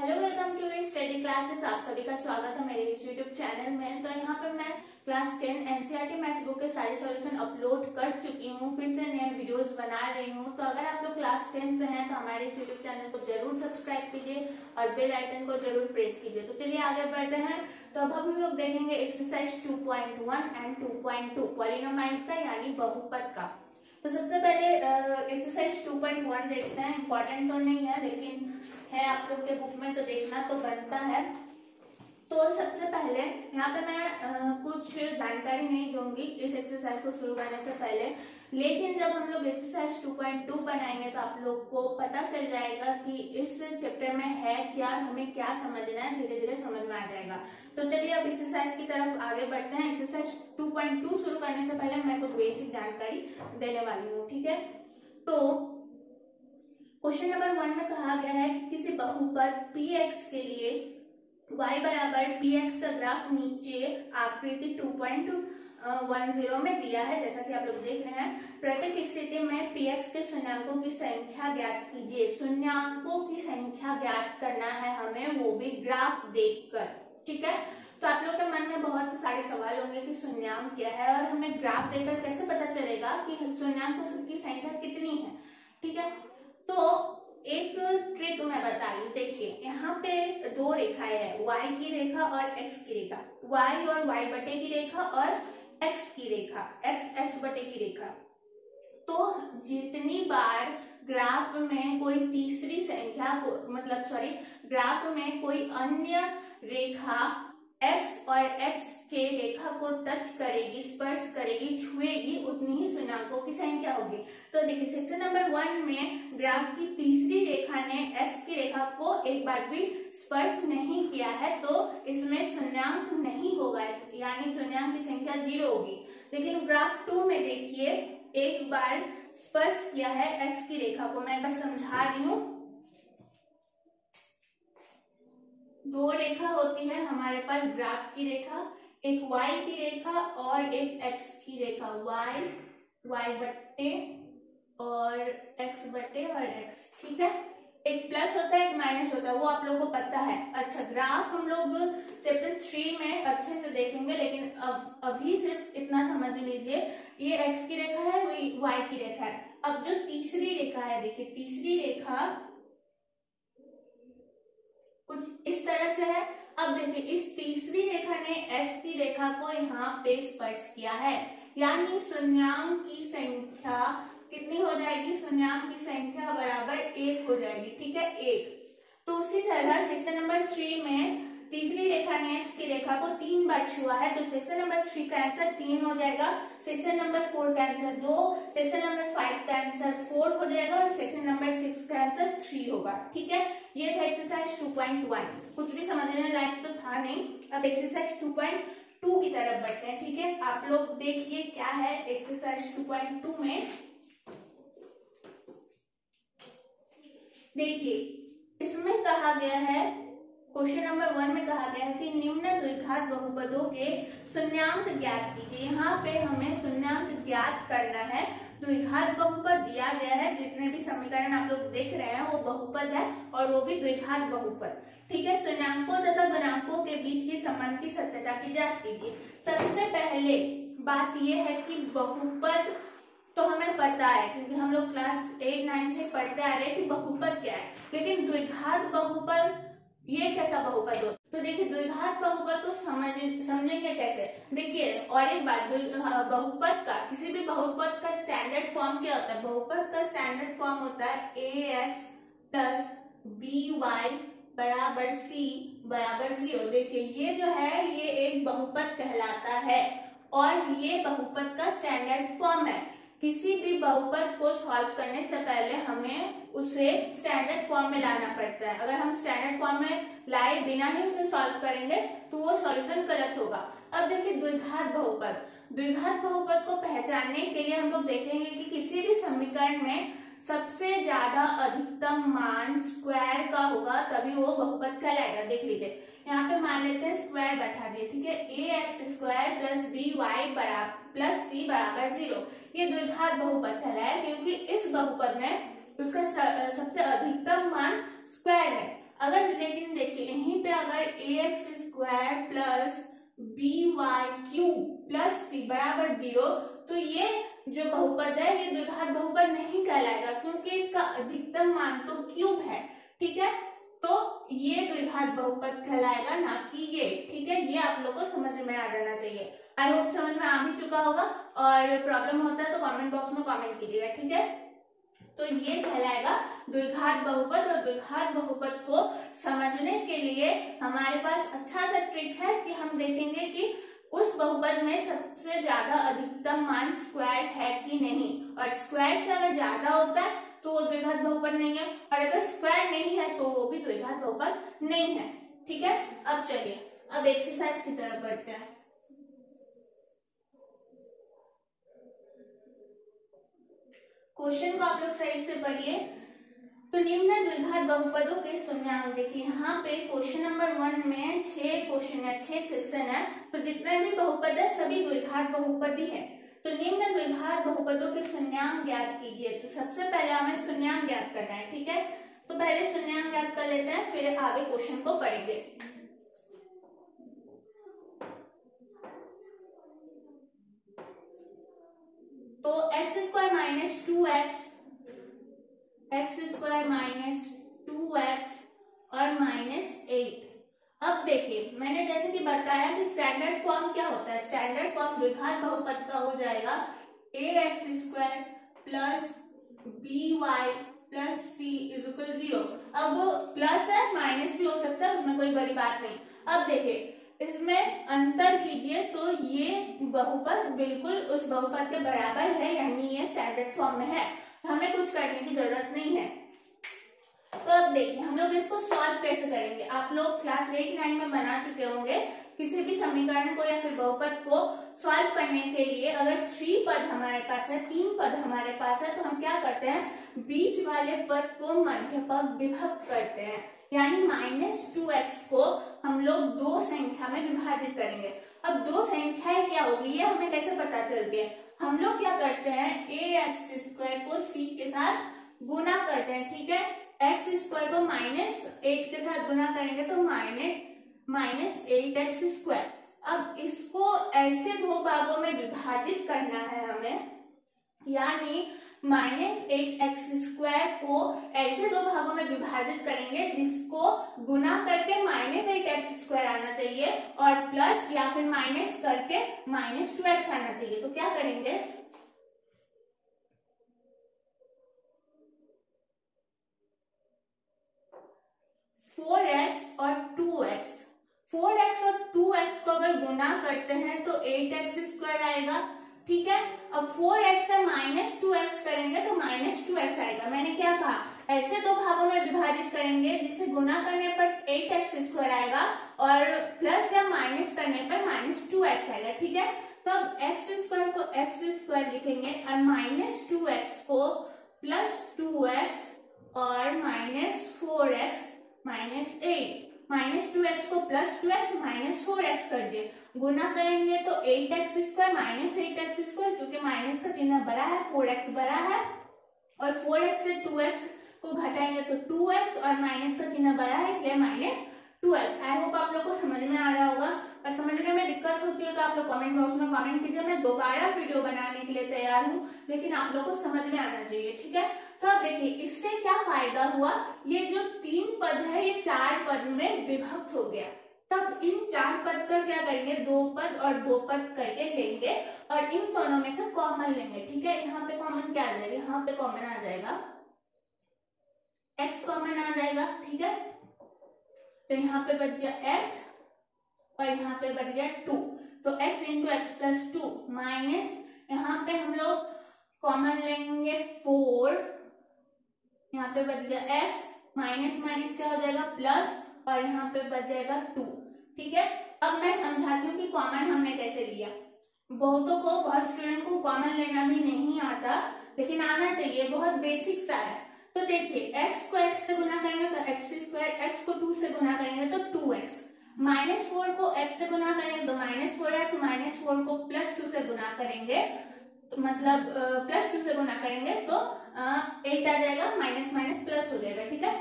Hello welcome to study classes आप सभी का स्वागत है मेरे इस यूट्यूब चैनल में। तो यहाँ पे मैं class ten NCERT maths book के सारे सॉल्यूशन अपलोड कर चुकी हूँ। फिर से नए वीडियोस बना रही हूँ। तो अगर आप लोग क्लास टेन से हैं तो हमारे इस यूट्यूब चैनल को ज़रूर सब्सक्राइब कीजिए और बेल आइकन को ज़रूर प्रेस कीजिए। तो चलिए आगे बढ़ते हैं। तो अब हम लोग देखेंगे एक्सरसाइज 2.1 एंड 2.2 पॉलिनोमाइल्स का, यानी बहुपद का। तो सबसे पहले एक्सरसाइज 2.1 देखते हैं. इम्पोर्टेंट तो नहीं है, लेकिन है आप लोग के बुक में तो देखना तो बनता है. तो सबसे पहले यहाँ पे मैं आ, कुछ जानकारी नहीं दूँगी इस एक्सरसाइज को शुरू करने से पहले। लेकिन जब हम लोग एक्सरसाइज 2.2 बनाएँगे तो आप लोग को पता चल जाएगा कि इस चैप्टर में है क्या हमें क्या समझना है धीरे धीरे समझ में आ जाएगा। तो चलिए अब एक्सरसाइज की तरफ़ आगे बढ़ते हैं। एक्सरसाइज 2.2 शुरू करने से पहले मैं कुछ बेसिक जानकारी देने वाली हूँ ठीक है? तो क्वेश्चन नंबर वन में कहा गया है कि किसी बहुपद पी के लिए y बराबर पी एक्स का ग्राफ नीचे आकृति टू पॉइंट वन ज़ीरो में दिया है, जैसा कि आप लोग देख रहे हैं। प्रत्येक स्थिति में पी एक्स के शून्यंकों की संख्या ज्ञात कीजिए। शून्यंकों की संख्या ज्ञात करना है हमें, वो भी ग्राफ देखकर। ठीक है? तो आप लोग के मन में बहुत से सारे सवाल होंगे कि शून्यंक क्या है और हमें ग्राफ देखकर कैसे पता चलेगा कि शून्यंकों की संख्या कितनी है? ठीक है? तो एक ट्रिक मैं बता रही हूँ, देखिए, यहाँ पे दो रेखाएँ है, y की रेखा और x की रेखा। y और y बटे की रेखा और x की रेखा, x x बटे की रेखा। तो जितनी बार ग्राफ में कोई तीसरी संख्या को मतलब सॉरी ग्राफ में कोई अन्य रेखा x और एक्स के रेखा को टच करेगी, स्पर्श करेगी, छुएगी, उतनी ही शून्यंकों की संख्या होगी। तो देखिए सेक्शन नंबर वन में ग्राफ की तीसरी रेखा ने एक्स की रेखा को एक बार भी स्पर्श नहीं किया है तो इसमें शून्यंक नहीं होगा। यानी शून्यंक की संख्या ज़ीरो होगी। लेकिन ग्राफ टू में देखिए, एक बार स्पर्श किया है एक्स की रेखा को। मैं एक बार समझा रही हूँ। दो रेखा होती है हमारे पास ग्राफ की रेखा, एक y की रेखा और एक x की रेखा, y y बट्टे और x बट्टे और x, ठीक है? एक प्लस होता है, एक माइनस होता है, वो आप लोगों को पता है। अच्छा ग्राफ हम लोग चैप्टर थ्री में अच्छे से देखेंगे, लेकिन अब, अभी सिर्फ़ इतना समझ लीजिए। ये x की रेखा है वही y की रेखा है। अब जो तीसरी रेखा है, देखिए, तीसरी रेखा कुछ इस तरह से है। अब देखिए, इस तीसरी रेखा ने एक्स की रेखा को यहाँ पे स्पर्श किया है। यानी शून्यांक की संख्या कितनी हो जाएगी? शून्यांक की संख्या बराबर एक हो जाएगी, ठीक है? एक। तो उसी तरह सेक्शन नंबर थ्री में तीसरी रेखा ने एक्स की रेखा को तीन बार छुआ है तो सेक्शन नंबर थ्री का आंसर तीन हो जाएगा। सेक्शन नंबर फोर का आंसर दो सेक्शन नंबर फाइव का आंसर फोर हो जाएगा और सेक्शन नंबर सिक्स का आंसर थ्री होगा। ठीक है? ये था एक्सरसाइज टू पॉइंट वन कुछ भी समझने लायक तो था नहीं। अब एक्सरसाइज टू पॉइंट टू की तरफ़ बढ़ते हैं। ठीक है? आप लोग देखिए क्या है एक्सरसाइज टू पॉइंट टू में। देखिए, इसमें कहा गया है क्वेश्चन नंबर वन में कहा गया है कि निम्न द्विघात बहुपदों के शून्यांक ज्ञात कीजिए। यहाँ पे हमें शून्यांक ज्ञात करना है। द्विघात बहुपद दिया गया है। जितने भी समीकरण आप लोग देख रहे हैं, वो बहुपद है और वो भी द्विघात बहुपद। ठीक है शून्यांकों तथा गुणांकों के बीच के संबंध की सत्यता की जाँच कीजिए। सबसे पहले बात यह है कि बहुपद तो हमें पता है, क्योंकि हम लोग क्लास एट नाइन से पढ़ते आ रहे हैं कि बहुपद क्या है। लेकिन द्विघात बहुपद ये कैसा बहुपद हो? तो देखिए, द्विघात बहुपद को समझ समझेंगे कैसे? देखिए, और एक बात बहुपद का, किसी भी बहुपद का स्टैंडर्ड फॉर्म क्या होता है? बहुपद का स्टैंडर्ड फॉर्म होता है a x plus b y बराबर सी बराबर ज़ीरो देखिए, ये जो है, ये एक बहुपद कहलाता है और ये बहुपद का स्टैंडर्ड फॉर्म है। किसी भी बहुपद को सॉल्व करने से पहले हमें उसे स्टैंडर्ड फॉर्म में लाना पड़ता है। अगर हम स्टैंडर्ड फॉर्म में लाए बिना ही उसे सॉल्व करेंगे तो वो सॉल्यूशन गलत होगा। अब देखिए, द्विघात बहुपद। द्विघात बहुपद को पहचानने के लिए हम लोग देखेंगे कि किसी भी समीकरण में सबसे ज़्यादा अधिकतम मान स्क्वायर का होगा, तभी वो बहुपद कहलाएगा। देख लीजिए, यहाँ पे मान लेते हैं स्क्वायर बैठा दिए ठीक है? A x square plus b y बराबर प्लस सी बराबर ज़ीरो ये द्विघात बहुपद कहलाया क्योंकि इस बहुपद में उसका सबसे अधिकतम मान स्क्वायर है। अगर लेकिन देखिए, यहीं पे अगर a x square plus b y q plus c बराबर ज़ीरो तो ये जो बहुपद है, ये द्विघात बहुपद नहीं कहलाएगा क्योंकि इसका अधिकतम मान तो क्यूब है, ठीक है? तो ये द्विघात बहुपद कहलाएगा ना कि ये, ठीक है? ये आप लोग को समझ में आ जाना चाहिए। आई होप समझ में आ भी चुका होगा और प्रॉब्लम होता है तो कमेंट बॉक्स में कमेंट कीजिएगा, ठीक है? तो ये कहलाएगा द्विघात बहुपद और द्विघात बहुपद को समझने के लिए हमारे पास अच्छा सा ट्रिक है कि हम देखेंगे कि उस बहुपद में सबसे ज़्यादा अधिकतम मान स्क्वायर है कि नहीं। और स्क्वायर से अगर ज़्यादा होता है तो वो द्विघात बहुपद नहीं है और अगर स्क्वायर नहीं है तो वो भी द्विघात बहुपद नहीं है, ठीक है? अब चलिए, अब एक्सरसाइज की तरफ़ बढ़ते हैं। क्वेश्चन को आप लोग सही से पढ़िए। तो निम्न द्विघात बहुपदों के शून्यांक देखिए, यहाँ पे क्वेश्चन नंबर वन में छह क्वेश्चन है, छह सेक्शन है। तो जितने भी बहुपद है, सभी द्विघात बहुपद ही। है तो निम्न द्विघात बहुपदों के शून्यांक ज्ञात कीजिए। तो सबसे पहले हमें शून्यांक ज्ञात करना है, ठीक है? तो पहले शून्यांक ज्ञात कर लेते हैं, फिर आगे क्वेश्चन को पढ़ेंगे। तो x square minus two x x square minus two x और माइनस एट अब देखिए, मैंने जैसे कि बताया कि स्टैंडर्ड फॉर्म क्या होता है? स्टैंडर्ड फॉर्म द्विघात बहुपद का हो जाएगा a x square plus b y plus c is equal zero अब प्लस है माइनस भी हो सकता है, उसमें कोई बड़ी बात नहीं। अब देखिए इसमें अंतर कीजिए तो ये बहुपद बिल्कुल उस बहुपद के बराबर है, यानी ये स्टैंडर्ड फॉर्म में है। हमें कुछ करने की ज़रूरत नहीं है। तो अब देखिए, हम लोग इसको सॉल्व कैसे करेंगे? आप लोग क्लास एट नाइन में बना चुके होंगे किसी भी समीकरण को या फिर बहुपद को सॉल्व करने के लिए। अगर थ्री पद हमारे पास है, तीन पद हमारे पास है तो हम क्या करते हैं? बीच वाले पद को मध्य पद विभक्त करते हैं। यानी माइनस टू एक्स को हम लोग दो संख्या में विभाजित करेंगे। अब दो संख्याएँ क्या होगी ये हमें कैसे पता चलती है? हम लोग क्या करते हैं ए एक्स स्क्वायर को सी के साथ गुना करते हैं, ठीक है? एक्स स्क्वायर को माइनस एट के साथ गुना करेंगे तो minus minus eight x square अब इसको ऐसे दो भागों में विभाजित करना है हमें। यानी माइनस एट एक्स स्क्वायर को ऐसे दो भागों में विभाजित करेंगे, जिसको गुना करके माइनस एट एक्स स्क्वायर आना चाहिए और प्लस या फिर माइनस करके माइनस टू एक्स आना चाहिए। तो क्या करेंगे? फोर एक्स और टू एक्स। फोर एक्स और टू एक्स को अगर गुना करते हैं तो एट एक्स स्क्वायर आएगा। ठीक है? अब फोर एक्स से माइनस टू एक्स करेंगे तो माइनस टू एक्स आएगा। मैंने क्या कहा? ऐसे दो भागों में विभाजित करेंगे जिसे गुना करने पर एट एक्स स्क्वायर आएगा और प्लस या माइनस करने पर माइनस टू एक्स आएगा, ठीक है? तो अब एक्स स्क्वायर को एक्स स्क्वायर लिखेंगे और माइनस टू एक्स को प्लस टू एक्स और minus four x minus eight minus two x को plus two x minus four x कर दिए। गुना करेंगे तो eight x square minus eight x square क्योंकि माइनस का चिन्ह बड़ा है फोर एक्स बड़ा है, और फोर एक्स से टू एक्स को घटाएँगे तो टू एक्स और माइनस का चिन्ह बड़ा है, इसलिए minus two x I hope आप लोग को समझ में आ रहा होगा। और समझने में दिक्कत होती है तो आप लोग कमेंट बॉक्स में कमेंट कीजिए। मैं दोबारा वीडियो बनाने के लिए तैयार हूँ, लेकिन आप लोग को समझ में आना चाहिए, ठीक है? तो अब देखिए, इससे क्या फ़ायदा हुआ? ये जो तीन पद है, ये चार पद में विभक्त हो गया। तब इन चार पद का क्या करेंगे? दो पद और दो पद करके लेंगे और इन दोनों में से कॉमन लेंगे, ठीक है? यहाँ पे कॉमन क्या आ जाएगा? यहाँ पे कॉमन आ जाएगा। एक्स कॉमन आ जाएगा, ठीक है? तो यहाँ पे बच गया एक्स और यहाँ पे बच गया टू तो x into x plus two minus यहाँ पे हम लोग कॉमन लेंगे फोर यहाँ पे बच गया x माइनस माइनस क्या हो जाएगा? प्लस और यहाँ पे बच जाएगा टू ठीक है? अब मैं समझाती हूँ कि कॉमन हमने कैसे लिया। बहुतों को बहुत स्टूडेंट को कॉमन लेना भी नहीं आता, लेकिन आना चाहिए, बहुत बेसिक सा है। तो देखिए, x को x से गुना करेंगे तो एक्स स्क्वायर x को टू से गुना करेंगे तो टू एक्स माइनस फोर को x से गुना करेंगे तो minus four x minus four को प्लस टू से गुना करेंगे तो मतलब प्लस टू से गुना करेंगे तो एट आ जाएगा माइनस माइनस प्लस हो जाएगा, ठीक है?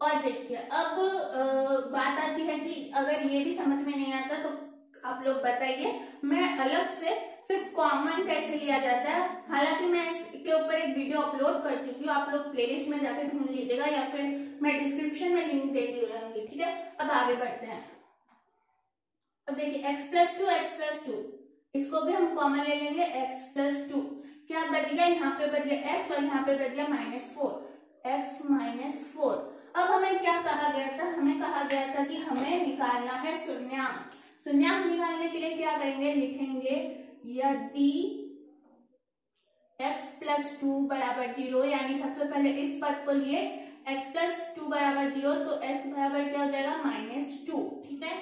और देखिए, अब बात आती है कि अगर ये भी समझ में नहीं आता तो आप लोग बताइए, मैं अलग से सिर्फ़ कॉमन कैसे लिया जाता है? हालाँकि मैं इसके ऊपर एक वीडियो अपलोड कर चुकी हूँ, आप लोग प्लेलिस्ट में जाकर ढूंढ लीजिएगा या फिर मैं डिस्क्रिप्शन में लिंक दे दी रहूँगी, ठीक है? अब आगे बढ़ते हैं। अब देखिए, x plus two x plus two इसको भी हम कॉमन ले लेंगे, x प्लस टू क्या बच गया? यहाँ पे बच गया x और यहाँ पे बच गया minus four x minus four अब हमें क्या कहा गया था? हमें कहा गया था कि हमें निकालना है शून्यांक शून्यांक निकालने के लिए क्या करेंगे? लिखेंगे यदि x प्लस टू बराबर ज़ीरो यानी सबसे पहले इस पद को लिए x प्लस टू बराबर ज़ीरो तो x बराबर क्या हो जाएगा? माइनस टू ठीक है?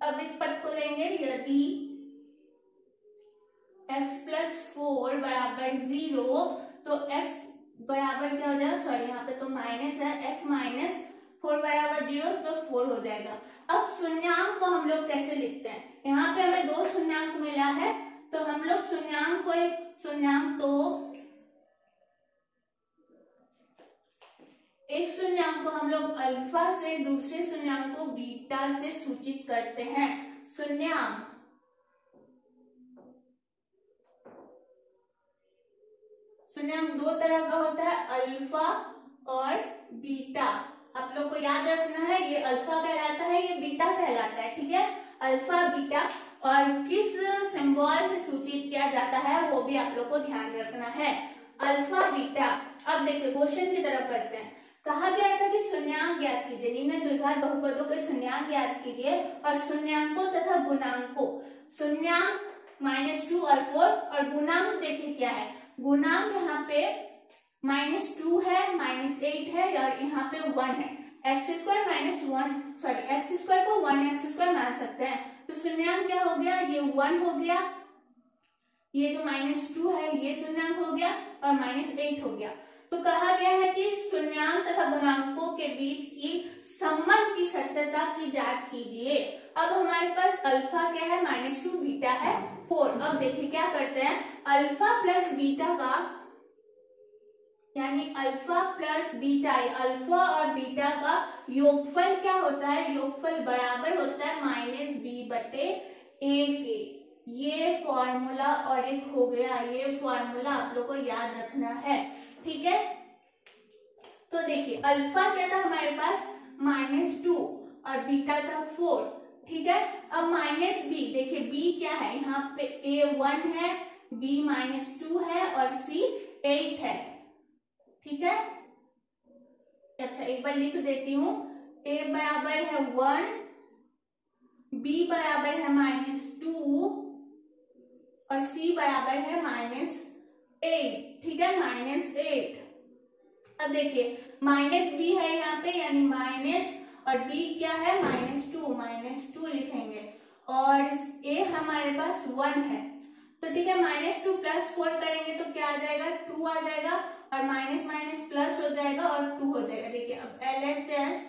अब इस पद को लेंगे, यदि x प्लस फोर बराबर ज़ीरो तो x बराबर क्या हो जाएगा? सॉरी यहाँ पे तो माइनस है एक्स माइनस फोर बराबर ज़ीरो तो फोर हो जाएगा। अब शून्यांक को हम लोग कैसे लिखते हैं? यहाँ पे हमें दो शून्यांक मिला है तो हम लोग शून्यांक को एक शून्यांक तो एक शून्यांक को हम लोग अल्फ़ा से, दूसरे शून्यांक को बीटा से सूचित करते हैं। शून्यांक शून्यांक दो तरह का होता है अल्फ़ा और बीटा आप लोग को याद रखना है, ये अल्फ़ा कहलाता है, ये बीटा कहलाता है, ठीक है? अल्फ़ा बीटा और किस सिंबल से सूचित किया जाता है, वो भी आप लोग को ध्यान रखना है। अल्फ़ा बीटा अब देखिए क्वेश्चन की तरफ़ करते हैं। कहा गया था कि शून्यांक ज्ञात कीजिए। निम्न द्विघात बहुपदों के शून्यांक ज्ञात कीजिए और शून्यांकों तथा गुणांकों। शून्यांक माइनस टू और फोर और गुणांक देखिए क्या है। गुणांक यहाँ पे माइनस टू है माइनस एट है और यहाँ पे वन है। X square minus one sorry x square को वन एक्स स्क्वायर मान सकते हैं। तो शून्यांक क्या हो गया? ये वन हो गया। ये जो माइनस टू है, ये शून्यांक हो गया और माइनस एट हो गया। तो कहा गया है कि शून्यांक तथा गुणांकों के बीच की संबंध की सत्यता की जाँच कीजिए। अब हमारे पास अल्फ़ा क्या है? माइनस टू बीटा है। फोर अब देखिए क्या करते हैं? अल्फ़ा प्लस बीटा का यानी अल्फ़ा प्लस बीटा अल्फ़ा और बीटा का योगफल क्या होता है? योगफल बराबर होता है माइनस बी बटे ए के। ये फॉर्मूला और एक हो गया। ये फॉर्मूला आप लोग को याद रखना है। ठीक है? तो देखिए अल्फ़ा क्या था हमारे पास? माइनस टू और बीटा था फोर ठीक है? अब माइनस बी देखिए बी क्या है? यहाँ पे ए वन है बी माइनस टू है और सी एट है। ठीक है? अच्छा एक बार लिख देती हूँ। ए बराबर है वन बी बराबर है माइनस टू और सी बराबर है माइनस एट ठीक है? माइनस एट अब देखिए माइनस बी है यहाँ पे, यानी माइनस और बी क्या है? माइनस टू माइनस टू लिखेंगे। और ए हमारे पास वन है। तो ठीक है माइनस टू प्लस फोर करेंगे तो क्या आ जाएगा? टू आ जाएगा और माइनस माइनस प्लस हो जाएगा और टू हो जाएगा। देखिए, अब एल एच एस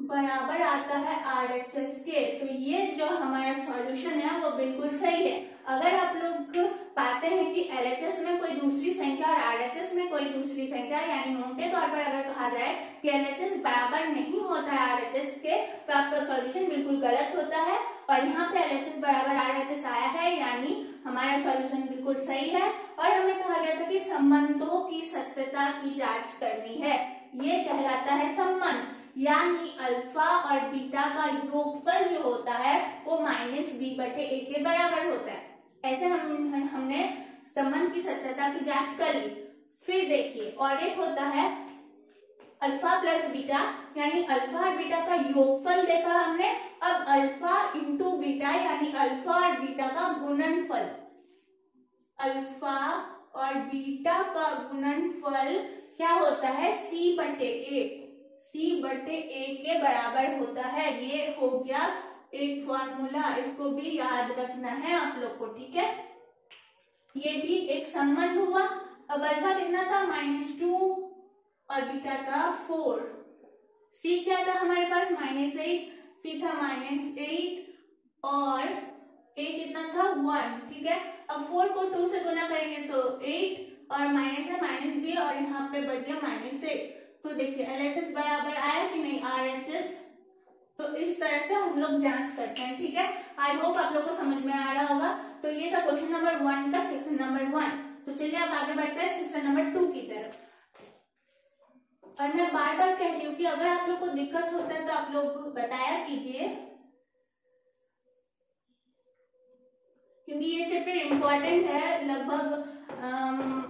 बराबर आता है आर एच एस के। तो ये जो हमारा सॉल्यूशन है, वो बिल्कुल सही है। अगर आप लोग पाते हैं कि एल एच एस में कोई दूसरी संख्या और आर एच एस में कोई दूसरी संख्या यानी मोटे तौर पर अगर कहा जाए कि एल एच एस बराबर नहीं होता है आर एच एस के तो आपका सॉल्यूशन बिल्कुल गलत होता है। और यहाँ पे एल एच एस बराबर आर एच एस आया है, यानी हमारा सॉल्यूशन बिल्कुल सही है। और हमें कहा गया था कि संबंधों की सत्यता की जाँच करनी है। ये कहलाता है संबंध, यानी अल्फ़ा और बीटा का योगफल जो होता है, वो माइनस बी बटे ए के बराबर होता है। ऐसे हम हमने संबंध की सत्यता की जाँच कर। ली फिर देखिए और एक होता है अल्फ़ा प्लस बीटा यानी अल्फ़ा और बीटा का योगफल देखा हमने। अब अल्फ़ा इंटू बीटा यानी अल्फ़ा और बीटा का गुणनफल। अल्फ़ा और बीटा का गुणनफल क्या होता है? सी बटे ए सी बटे ए के बराबर होता है। ये हो गया एक फॉर्मूला इसको भी याद रखना है आप लोग को, ठीक है? ये भी एक संबंध हुआ। अब अल्फ़ा कितना था? माइनस टू और बीटा था फोर। सी क्या था हमारे पास? Minus eight. सी था माइनस एट और ए कितना था? वन, ठीक है? अब फोर को टू से गुना करेंगे तो एट और माइनस है माइनस बी और यहाँ पे बच गया माइनस एट। तो देखिए एल एच एस बराबर आया कि नहीं? आर एच एस तो इस तरह से हम लोग जाँच करते हैं, ठीक है? आई होप आप लोग को समझ में आ रहा होगा। तो ये था क्वेश्चन नंबर वन का सेक्शन नंबर वन तो चलिए आप आगे बढ़ते हैं सेक्शन नंबर टू की तरफ़। और मैं बार बार कह रही हूँ कि अगर आप लोग को दिक्कत होता है तो आप लोग बताया कीजिए। क्योंकि ये चैप्टर इम्पोर्टेंट है, लगभग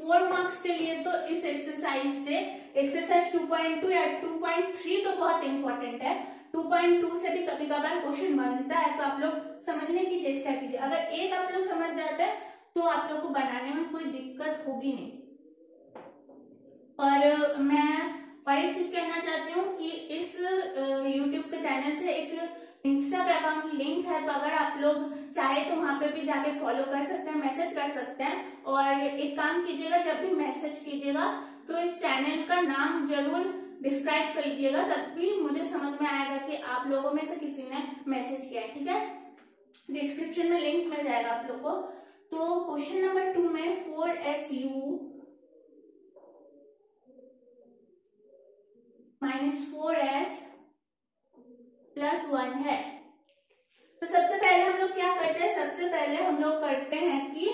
फोर मार्क्स के लिए तो इस एक्सरसाइज से एक्सरसाइज 2.2 या 2.3 तो बहुत इंपॉर्टेंट है। 2.2 से भी कभी कभार क्वेश्चन बनता है तो आप लोग समझने की चेष्टा कीजिए। अगर एक आप लोग समझ जाते हैं तो आप लोग को बनाने में कोई दिक्कत होगी नहीं। और मैं और एक चीज़ कहना चाहती हूँ कि इस यूट्यूब के चैनल से एक इंस्टा का अकाउंट लिंक है तो अगर आप लोग चाहे तो वहाँ पे भी जाके फॉलो कर सकते हैं मैसेज कर सकते हैं। और एक काम कीजिएगा, जब भी मैसेज कीजिएगा तो इस चैनल का नाम ज़रूर डिस्क्राइब कीजिएगा, तब भी मुझे समझ में आएगा कि आप लोगों में से किसी ने मैसेज किया है, ठीक है? डिस्क्रिप्शन में लिंक मिल जाएगा आप लोग को। तो क्वेश्चन नंबर टू में four s u minus four s plus one है। तो सबसे पहले हम लोग क्या करते हैं? सबसे पहले हम लोग करते हैं कि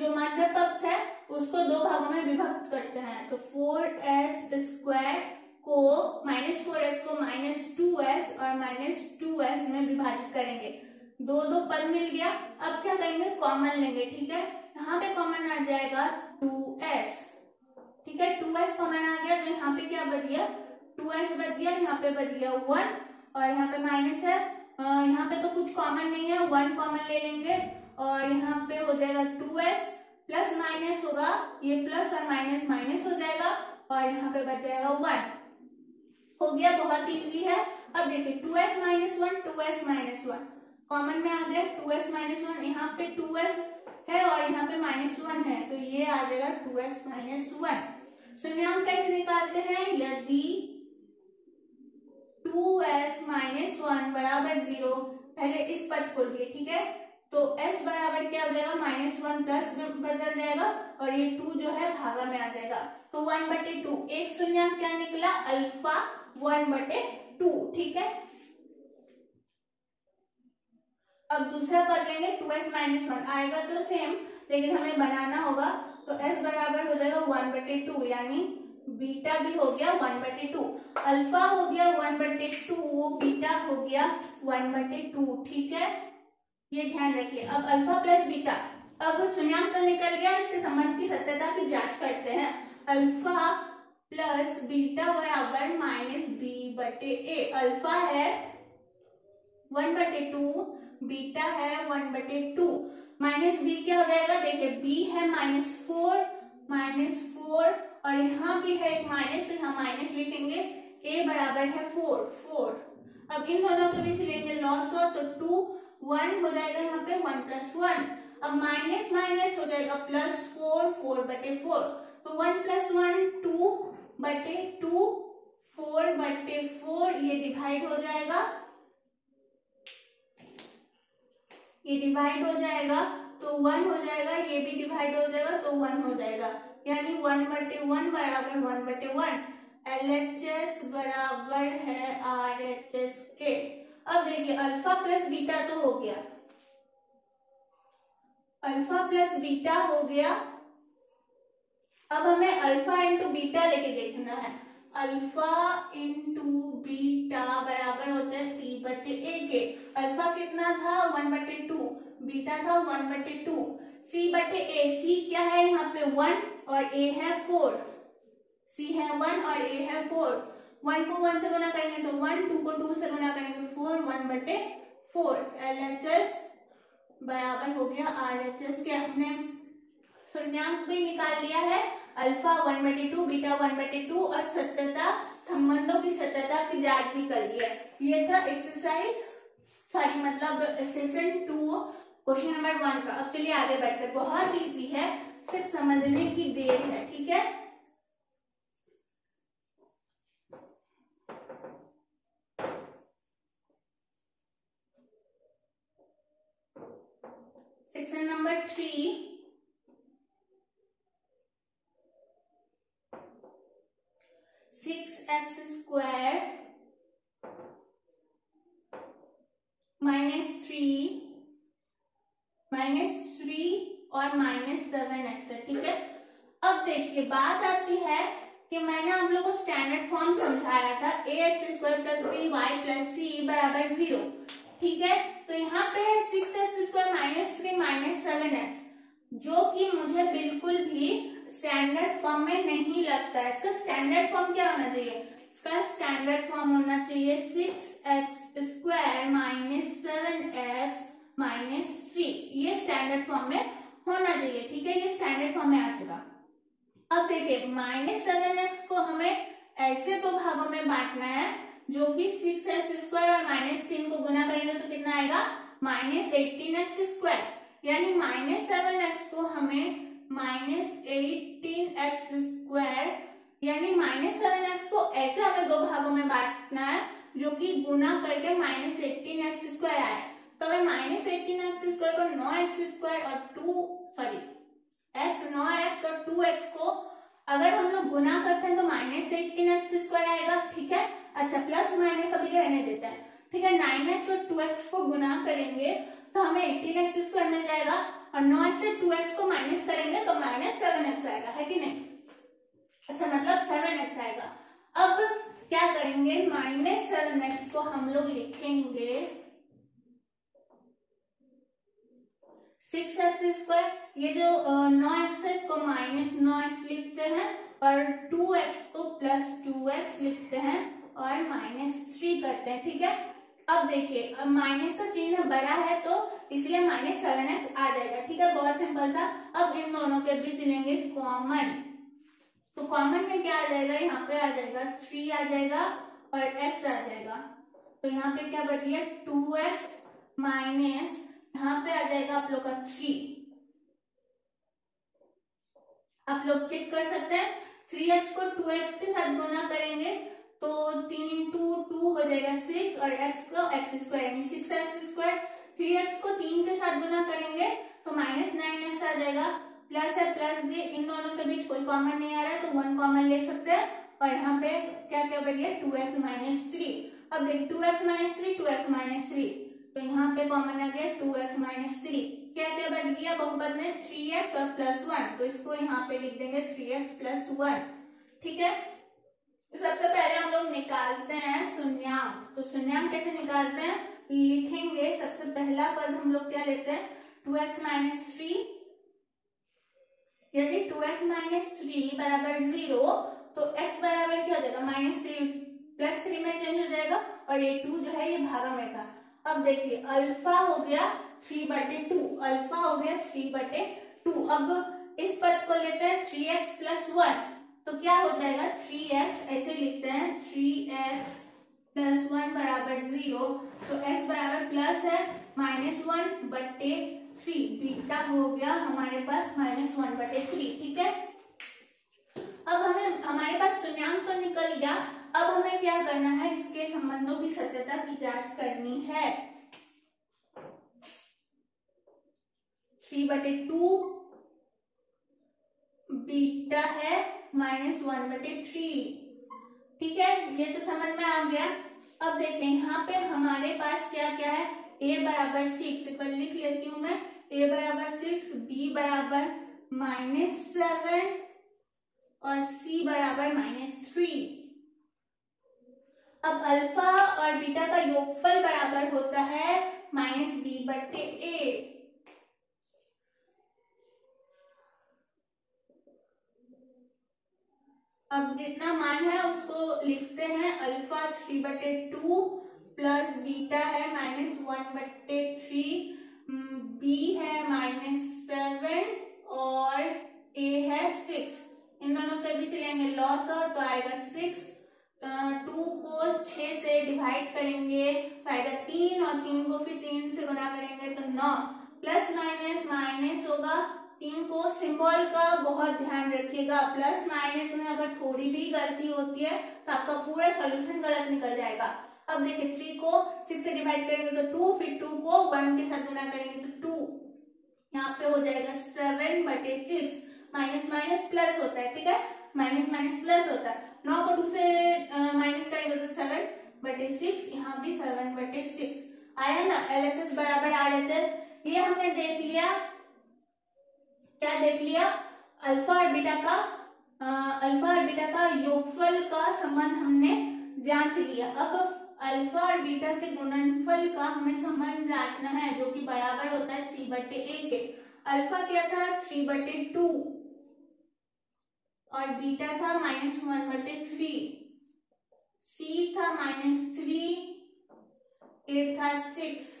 जो मध्य पक्ष है, उसको दो भागों में विभक्त करते हैं। तो फोर एस स्क्वायर को माइनस फोर एस को माइनस टू एस और माइनस टू एस में विभाजित करेंगे। दो दो पद मिल गया। अब क्या करेंगे? कॉमन लेंगे, ठीक है? यहाँ पे कॉमन आ जाएगा टू एस। ठीक है? टू एस कॉमन आ गया तो यहाँ पे क्या बच गया? टू एस बच गया, यहाँ पे बच गया वन। और यहाँ पे माइनस है। यहाँ पे तो कुछ कॉमन नहीं है वन कॉमन ले लेंगे। और यहाँ पे हो जाएगा टू एस प्लस माइनस होगा, ये प्लस और माइनस माइनस हो जाएगा। और यहाँ पे बच जाएगा वन हो गया, बहुत इजी है। अब देखिए two s minus one two s minus one common में आ गया टू एस माइनस वन यहाँ पे टू एस है और यहाँ पे माइनस वन है। तो ये आ जाएगा टू एस माइनस वन शून्यांक कैसे निकालते हैं? यदि टू एस माइनस वन बराबर ज़ीरो पहले इस पद को लिए, ठीक है? तो s बराबर क्या हो जाएगा? माइनस वन प्लस बदल जाएगा और ये टू जो है भागा में आ जाएगा। तो वन बटे टू, एक शून्य क्या निकला? अल्फ़ा वन बटे टू, ठीक है? अब दूसरा पद लेंगे, टू एस माइनस वन। आएगा तो सेम, लेकिन हमें बनाना होगा। तो s बराबर हो जाएगा वन बटे टू, यानी बीटा भी हो गया वन बटे टू। अल्फ़ा हो गया वन बटे टू बीटा हो गया वन बटे टू, ठीक है? ये ध्यान रखिए। अब अल्फ़ा प्लस बीटा। अब शून्यांक तो निकल गया, इसके संबंध की सत्यता की जाँच करते हैं। अल्फ़ा प्लस बीटा बराबर माइनस बी बटे ए। अल्फ़ा है वन बटे टू, बीटा है वन बटे टू। माइनस बी क्या हो जाएगा? देखिए, बी है माइनस फोर माइनस फोर और यहाँ भी है एक माइनस तो यहाँ माइनस लिखेंगे. ए बराबर है फोर फोर अब इन दोनों के बीच लेंगे लॉस हो तो टू वन हो जाएगा यहाँ पे वन प्लस वन अब माइनस माइनस हो जाएगा प्लस फोर फोर बटे फोर तो वन प्लस वन टू बटे टू फोर बटे फोर ये डिवाइड हो जाएगा. ये डिवाइड हो जाएगा. तो वन हो जाएगा, ये भी डिवाइड हो जाएगा तो वन हो जाएगा. यानी वन बटे वन बराबर वन बटे वन। एल एच एस बराबर है आर एच एस के। अब देखिए, अल्फ़ा प्लस बीटा तो हो गया। अल्फ़ा प्लस बीटा हो गया। अब हमें अल्फ़ा इंटू बीटा लेके देखना है। अल्फ़ा इंटू बीटा बराबर होता है सी बटे ए के। अल्फ़ा कितना था? वन बटे टू। बीटा था वन बटे टू। सी बटे ए, सी क्या है यहाँ पे? वन और ए है फोर सी है वन और ए है फोर वन को वन से गुना करेंगे तो वन टू को टू से गुना करेंगे फोर वन बटे फोर एल एच एस बराबर हो गया आर एच एस के हमने शून्यांक भी निकाल लिया है? अल्फ़ा वन बटे टू बीटा वन बटे टू और सत्यता, संबंधों की सत्यता की जाँच भी कर लिया ये था एक्सरसाइज सॉरी मतलब session two question number one का। अब चलिए आगे बढ़ते बहुत इजी है। सिर्फ़ समझने की देर है, ठीक है? Section number three six x square minus three minus three और माइनस सेवन एक्स है, ठीक है? अब देखिए, बात आती है कि मैंने आप लोगों को स्टैंडर्ड फॉर्म समझाया था a x square plus b y plus c बराबर ज़ीरो ठीक है? तो यहाँ पे है six x square minus three minus seven x जो कि मुझे बिल्कुल भी स्टैंडर्ड फॉर्म में नहीं लगता है। इसका स्टैंडर्ड फॉर्म क्या होना चाहिए? इसका स्टैंडर्ड फॉर्म होना चाहिए six x square minus seven x minus three ये स्टैंडर्ड फॉर्म में होना चाहिए, ठीक है? ये स्टैंडर्ड फॉर्म में आ चुका। अब देखिए माइनस सेवन एक्स को हमें ऐसे दो भागों में बांटना है, जो कि सिक्स एक्स स्क्वायर और माइनस तीन को गुना करेंगे तो कितना आएगा? माइनस एटीन एक्स स्क्वायर यानी माइनस सेवन एक्स को हमें माइनस एटीन एक्स स्क्वायर यानी माइनस सेवन एक्स को ऐसे हमें दो भागों में बांटना है, जो कि गुना करके माइनस एटीन एक्स स्क्वायर आए तो अगर माइनस एटीन एक्स स्क्वायर को नौ एक्स स्क्वायर और टू सॉरी एक्स नौ एक्स और टू एक्स को अगर हम लोग गुना करते हैं तो माइनस एटीन एक्स स्क्वायर आएगा, ठीक है? अच्छा प्लस माइनस अभी रहने देते हैं। ठीक है नाइन एक्स और टू एक्स को गुना करेंगे तो हमें एटीन एक्स स्क्वायर मिल जाएगा और नौ एक्स से टू एक्स को माइनस करेंगे तो माइनस सेवन एक्स आएगा, है कि नहीं? अच्छा मतलब सेवन एक्स आएगा। अब क्या करेंगे? माइनस सेवन एक्स को हम लोग लिखेंगे सिक्स एक्स स्क्वायर, ये जो नौ एक्स है, इसको माइनस नौ एक्स लिखते हैं, और टू एक्स को प्लस टू एक्स लिखते हैं, और माइनस थ्री करते हैं, ठीक है? अब देखिए, अब माइनस का चिन्ह बड़ा है तो इसलिए माइनस सेवन एक्स आ जाएगा, ठीक है? बहुत सिंपल था। अब इन दोनों के बीच लेंगे कॉमन। तो कॉमन में क्या आ जाएगा? यहाँ पे आ जाएगा, थ्री आ जाएगा, और एक्स आ जाएगा। तो यहाँ पे क्या गया टू एक्स माइनस यहाँ पे आ जाएगा आप लोग का थ्री आप लोग चेक कर सकते हैं. थ्री एक्स को टू एक्स के साथ गुना करेंगे तो तीन इंटू टू हो जाएगा सिक्स और एक्स को एक्स स्क्वायर यानी six x square three x को तीन के साथ गुना करेंगे तो माइनस नाइन एक्स आ जाएगा. प्लस है प्लस जी इन दोनों के बीच कोई कॉमन नहीं आ रहा है तो वन कॉमन ले सकते हैं. और यहाँ पे क्या क्या one two x minus three अब देखिए two x minus three two x minus three तो यहाँ पे कॉमन आ गया टू एक्स माइनस थ्री क्या क्या बन गया? बहुपद में थ्री एक्स और प्लस वन तो इसको यहाँ पे लिख देंगे थ्री एक्स प्लस वन ठीक है? सबसे पहले हम लोग निकालते हैं शून्यांक. तो शून्यांक कैसे निकालते हैं? लिखेंगे सबसे पहला पद हम लोग क्या लेते हैं? टू एक्स माइनस थ्री यदि टू एक्स माइनस थ्री बराबर ज़ीरो तो एक्स बराबर क्या हो जाएगा? माइनस थ्री प्लस थ्री में चेंज हो जाएगा और ये टू जो है, ये भागा में था अब देखिए अल्फ़ा हो गया थ्री बटे टू अल्फ़ा हो गया थ्री बटे टू अब इस पद को लेते हैं थ्री एक्स प्लस वन तो क्या हो जाएगा? थ्री एक्स ऐसे लिखते हैं थ्री एक्स प्लस वन बराबर ज़ीरो तो एक्स बराबर प्लस है माइनस वन बटे थ्री बीटा हो गया हमारे पास माइनस वन बटे थ्री ठीक है? अब हमें, हमारे पास शून्यांक तो निकल गया अब हमें क्या करना है? इसके संबंधों की सत्यता की जाँच करनी है। थ्री बटे टू बीटा है माइनस वन बटे थ्री ठीक है? ये तो समझ में आ गया। अब देखें यहाँ पे हमारे पास क्या क्या है? ए बराबर सिक्स पर लिख लेती हूँ मैं। ए बराबर सिक्स बी बराबर माइनस सेवन और सी बराबर माइनस थ्री अब अल्फ़ा और बीटा का योगफल बराबर होता है माइनस बी बटे ए। अब जितना मान है उसको लिखते हैं अल्फ़ा थ्री बटे टू प्लस बीटा है माइनस वन बटे थ्री। बी है माइनस सेवन और ए है सिक्स। इन दोनों के बीच लेंगे लॉस और तो आएगा सिक्स। टू को छ से डिवाइड करेंगे तो आएगा तीन और तीन को फिर तीन से गुना करेंगे तो नौ। प्लस माइनस माइनस होगा, तीन को सिंबल का बहुत ध्यान रखिएगा। प्लस माइनस में अगर थोड़ी भी गलती होती है तो आपका पूरा सोल्यूशन गलत निकल जाएगा। अब देखिए थ्री को सिक्स से डिवाइड करेंगे तो टू फिर टू को वन के साथ गुना करेंगे तो टू यहाँ पे हो जाएगा सेवन बटे सिक्स माइनस माइनस प्लस होता है, ठीक है? माइनस माइनस प्लस होता है। नौ को टू से माइनस करेंगे तो सेवन बटे सिक्स यहाँ भी सेवन बटे सिक्स आया ना एल एच एस बराबर आर एच एस ये हमने देख लिया। क्या देख लिया? अल्फ़ा और बीटा का अल्फ़ा और बीटा का योगफल का संबंध हमने जाँच लिया। अब अल्फ़ा और बीटा के गुणनफल का हमें संबंध जांचना है, जो कि बराबर होता है सी बटे ए के। अल्फ़ा क्या था? थ्री बटे टू और बीटा था माइनस वन बटे थ्री, सी था माइनस थ्री, ए था सिक्स।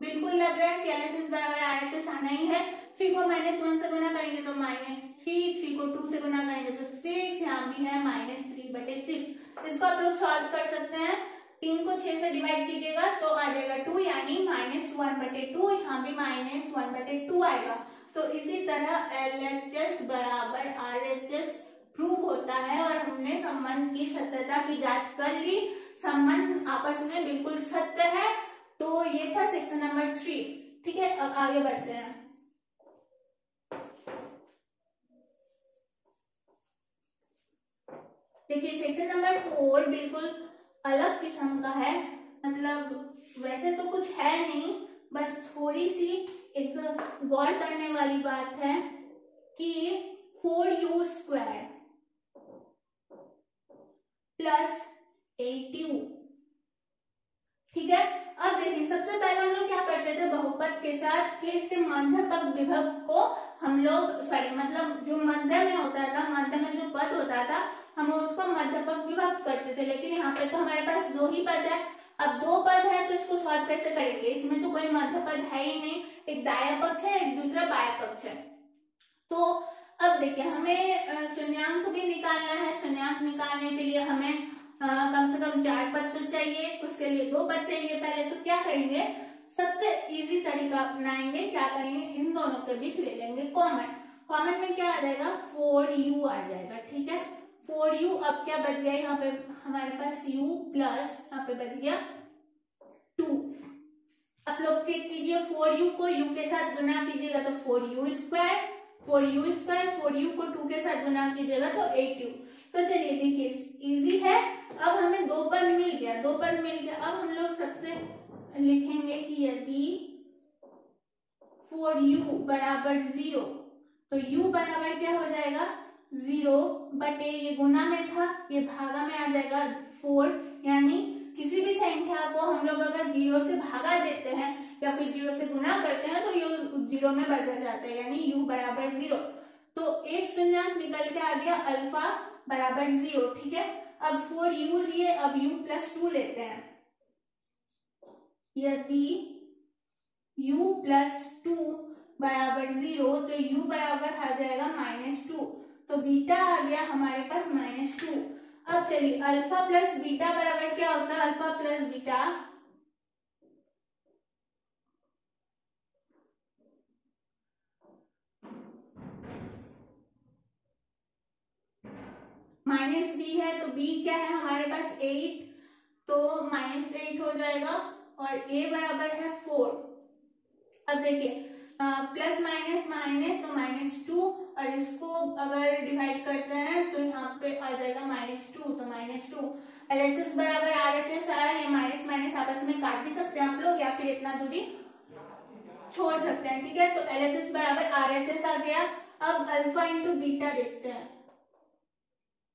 बिल्कुल लग रहा है कि एल एच एस बराबर आर एच एस आना ही है। थ्री को माइनस वन से गुना करेंगे तो माइनस थ्री थ्री को टू से गुना करेंगे तो सिक्स, यहाँ भी है माइनस थ्री बटे सिक्स। इसको आप लोग सॉल्व कर सकते हैं। तीन को छह से डिवाइड कीजिएगा तो आ जाएगा टू, यानी माइनस वन बटे टू, यहाँ भी माइनस वन बटे टू आएगा। तो इसी तरह एल एच एस बराबर आर एच एस प्रूव होता है और हमने संबंध की सत्यता की जाँच कर ली। संबंध आपस में बिल्कुल सत्य है। तो ये था सेक्शन नंबर थ्री ठीक है, अब आगे बढ़ते हैं। देखिए सेक्शन नंबर फोर बिल्कुल अलग किस्म का है। मतलब वैसे तो कुछ है नहीं, बस थोड़ी सी एक गौर करने वाली बात है कि four u square plus eight u ठीक है? अब देखिए, सबसे पहले हम लोग क्या करते थे बहुपद के साथ कि इसके मध्यपद विभव को हम लोग सॉरी मतलब जो मध्य में होता था मध्य में जो पद होता था, हम उसको मध्य पद विभक्त करते थे। लेकिन यहाँ पे तो हमारे पास दो ही पद है। अब दो पद है तो इसको सॉल्व कैसे करेंगे? इसमें तो कोई मध्य पद है ही नहीं एक दाया पक्ष है एक दूसरा बाया पक्ष है। तो अब देखिए हमें शून्यांक भी निकालना है। शून्यांक निकालने के लिए हमें आ, कम से कम चार पद तो चाहिए उसके लिए दो पद चाहिए पहले। तो क्या करेंगे? सबसे इजी तरीका अपनाएँगे क्या करेंगे? इन दोनों के बीच ले लेंगे कॉमन कॉमन में क्या आ जाएगा? फोर यू आ जाएगा ठीक है? फोर यू अब क्या बच गया? यहाँ पे हमारे पास u प्लस यहाँ पे बच गया टू आप लोग चेक कीजिए फोर यू को u के साथ गुना कीजिएगा तो four u square four u square four u को टू के साथ गुना कीजिएगा तो एट यू तो चलिए देखिए इजी है। अब हमें दो पद मिल गया, दो पद मिल गया। अब हम लोग सबसे लिखेंगे कि यदि फोर यू बराबर ज़ीरो तो u बराबर क्या हो जाएगा? ज़ीरो बटे ये गुना में था, ये भागा में आ जाएगा फोर यानी किसी भी संख्या को हम लोग अगर ज़ीरो से भागा देते हैं, या फिर ज़ीरो से गुना करते हैं तो यू ज़ीरो में बदल जाता है, यानी यू बराबर ज़ीरो। तो एक शून्यंक निकल के आ गया अल्फ़ा बराबर ज़ीरो, ठीक है? अब फोर यू लिए, अब यू प्लस टू लेते हैं। यदि यू प्लस टू बराबर ज़ीरो तो यू बराबर आ जाएगा माइनस टू तो बीटा आ गया हमारे पास माइनस टू। अब चलिए, अल्फ़ा प्लस बीटा बराबर क्या होता है? Alpha plus beta. Minus b है तो बी क्या है हमारे पास? एट। तो माइनस एट हो जाएगा और ए बराबर है फोर। अब देखिए प्लस माइनस माइनस तो माइनस टू और इसको अगर डिवाइड करते हैं तो यहाँ पे आ जाएगा माइनस टू तो minus two L H S बराबर आर एच एस आया ये माइनस माइनस आपस में काट भी सकते हैं आप लोग, या फिर इतना दूरी छोड़ सकते हैं, ठीक है? तो एल एच एस बराबर आर एच एस आ गया। अब अल्फ़ा इंटू बीटा देखते हैं।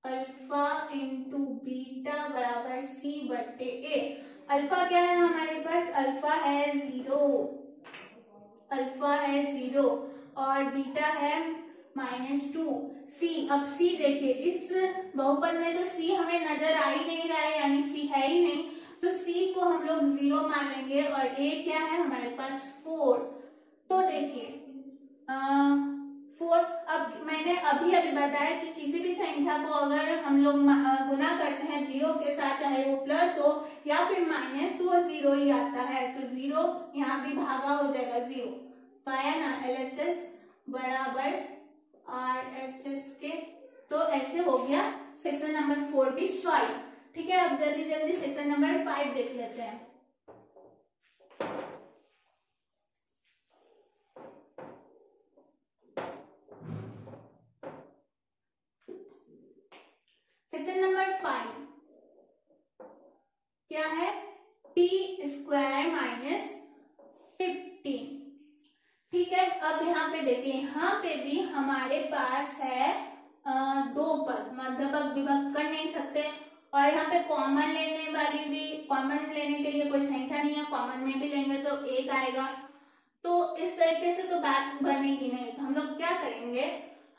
अल्फ़ा इंटू बीटा बराबर सी बटे ए अल्फ़ा क्या है हमारे पास? अल्फ़ा है ज़ीरो अल्फ़ा है ज़ीरो और बीटा है माइनस टू सी अब सी देखिए, इस बहुपद में तो सी हमें नज़र आ ही नहीं रहा है, यानी सी है ही नहीं तो सी को हम लोग ज़ीरो मान लेंगे और ए क्या है? हमारे पास फोर तो देखिए फोर अब मैंने अभी अभी बताया कि किसी भी संख्या को अगर हम लोग गुना करते हैं ज़ीरो के साथ, चाहे वो प्लस हो, या फिर माइनस तो ज़ीरो ही आता है तो ज़ीरो यहाँ भी भागा हो जाएगा ज़ीरो तो आया ना एल बराबर आर एच एस के तो ऐसे हो गया सेक्शन नंबर फोर भी सॉल्व ठीक है, अब जल्दी जल्दी सेक्शन नंबर फाइव देख लेते हैं. सेक्शन नंबर फाइव क्या है? टी स्क्वायर माइनस फिफ्टीन ठीक है अब यहाँ पे देखिए यहाँ पे भी हमारे पास है आ, दो पद मध्यपद विभक्त कर नहीं सकते। और यहाँ पे कॉमन लेने वाली भी कॉमन लेने के लिए कोई संख्या नहीं है कॉमन में भी लेंगे तो एक आएगा। तो इस तरीके से तो बात बनेगी नहीं। तो हम लोग क्या करेंगे?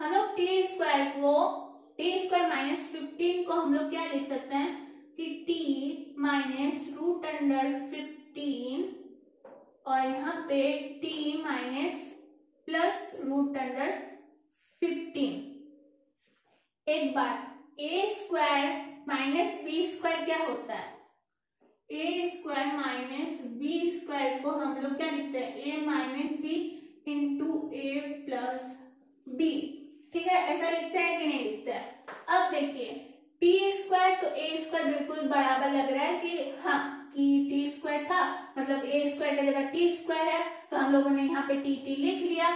हम लोग टी स्क्वायर को टी स्क्वायर माइनस फिफ्टीन को हम लोग क्या लिख सकते हैं? कि t minus root under fifteen और यहाँ पे t minus plus root under fifteen एक बार a square minus b square क्या होता है? A square minus b square को हम लोग क्या लिखते हैं? A minus b into a plus b ठीक है? ऐसा लिखते हैं कि नहीं लिखते हैं? अब देखिए टी स्क्वायर तो ए स्क्वायर बिल्कुल बराबर लग रहा है कि हाँ स्क्वायर की जगह टी स्क्वायर है तो हम लोगों ने यहाँ पे टी टी लिख लिया।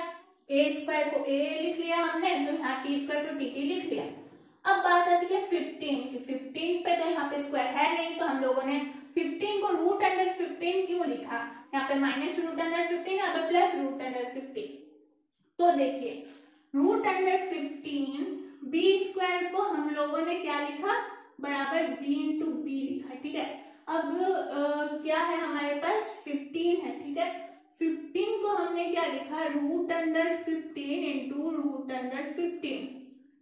ए स्क्वायर को ए लिख लिया हमने तो यहाँ टी स्क्वायर को टी टी लिख लिया अब बात आती है फिफ्टीन की। फिफ्टीन पे तो यहाँ पे स्क्वायर है नहीं तो हम लोगों ने फिफ्टीन को रूट अंडर फिफ्टीन क्यों लिखा? यहाँ पे माइनस रूट अंडर फिफ्टीन यहाँ पे प्लस रूट अंडर फिफ्टीन तो देखिए root under fifteen b square को हम लोगों ने क्या लिखा? बराबर बी इंटू बी लिखा, ठीक है? अब आ, क्या है हमारे पास? फिफ्टीन है ठीक है? फिफ्टीन को हमने क्या लिखा? Root under fifteen into root under fifteen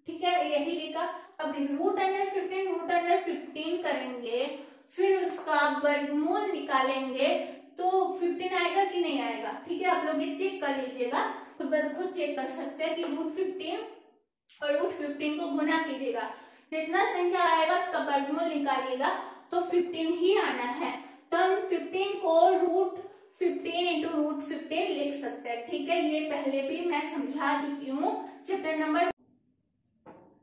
ठीक है? यही लिखा। अब root under fifteen root under fifteen करेंगे फिर उसका वर्गमूल निकालेंगे तो 15 आएगा कि नहीं आएगा? ठीक है आप लोग ये चेक कर लीजिएगा। तो खुद चेक कर सकते हैं कि रूट फिफ्टीन और रूट फिफ्टीन को गुना कीजिएगा। जितना संख्या आएगा उसका वर्गमूल निकालिएगा। तो 15 ही आना है। तो हम 15 को रूट 15 इंटू रूट फिफ्टीन लिख सकते हैं। ठीक है, ये पहले भी मैं समझा चुकी हूँ। चैप्टर नंबर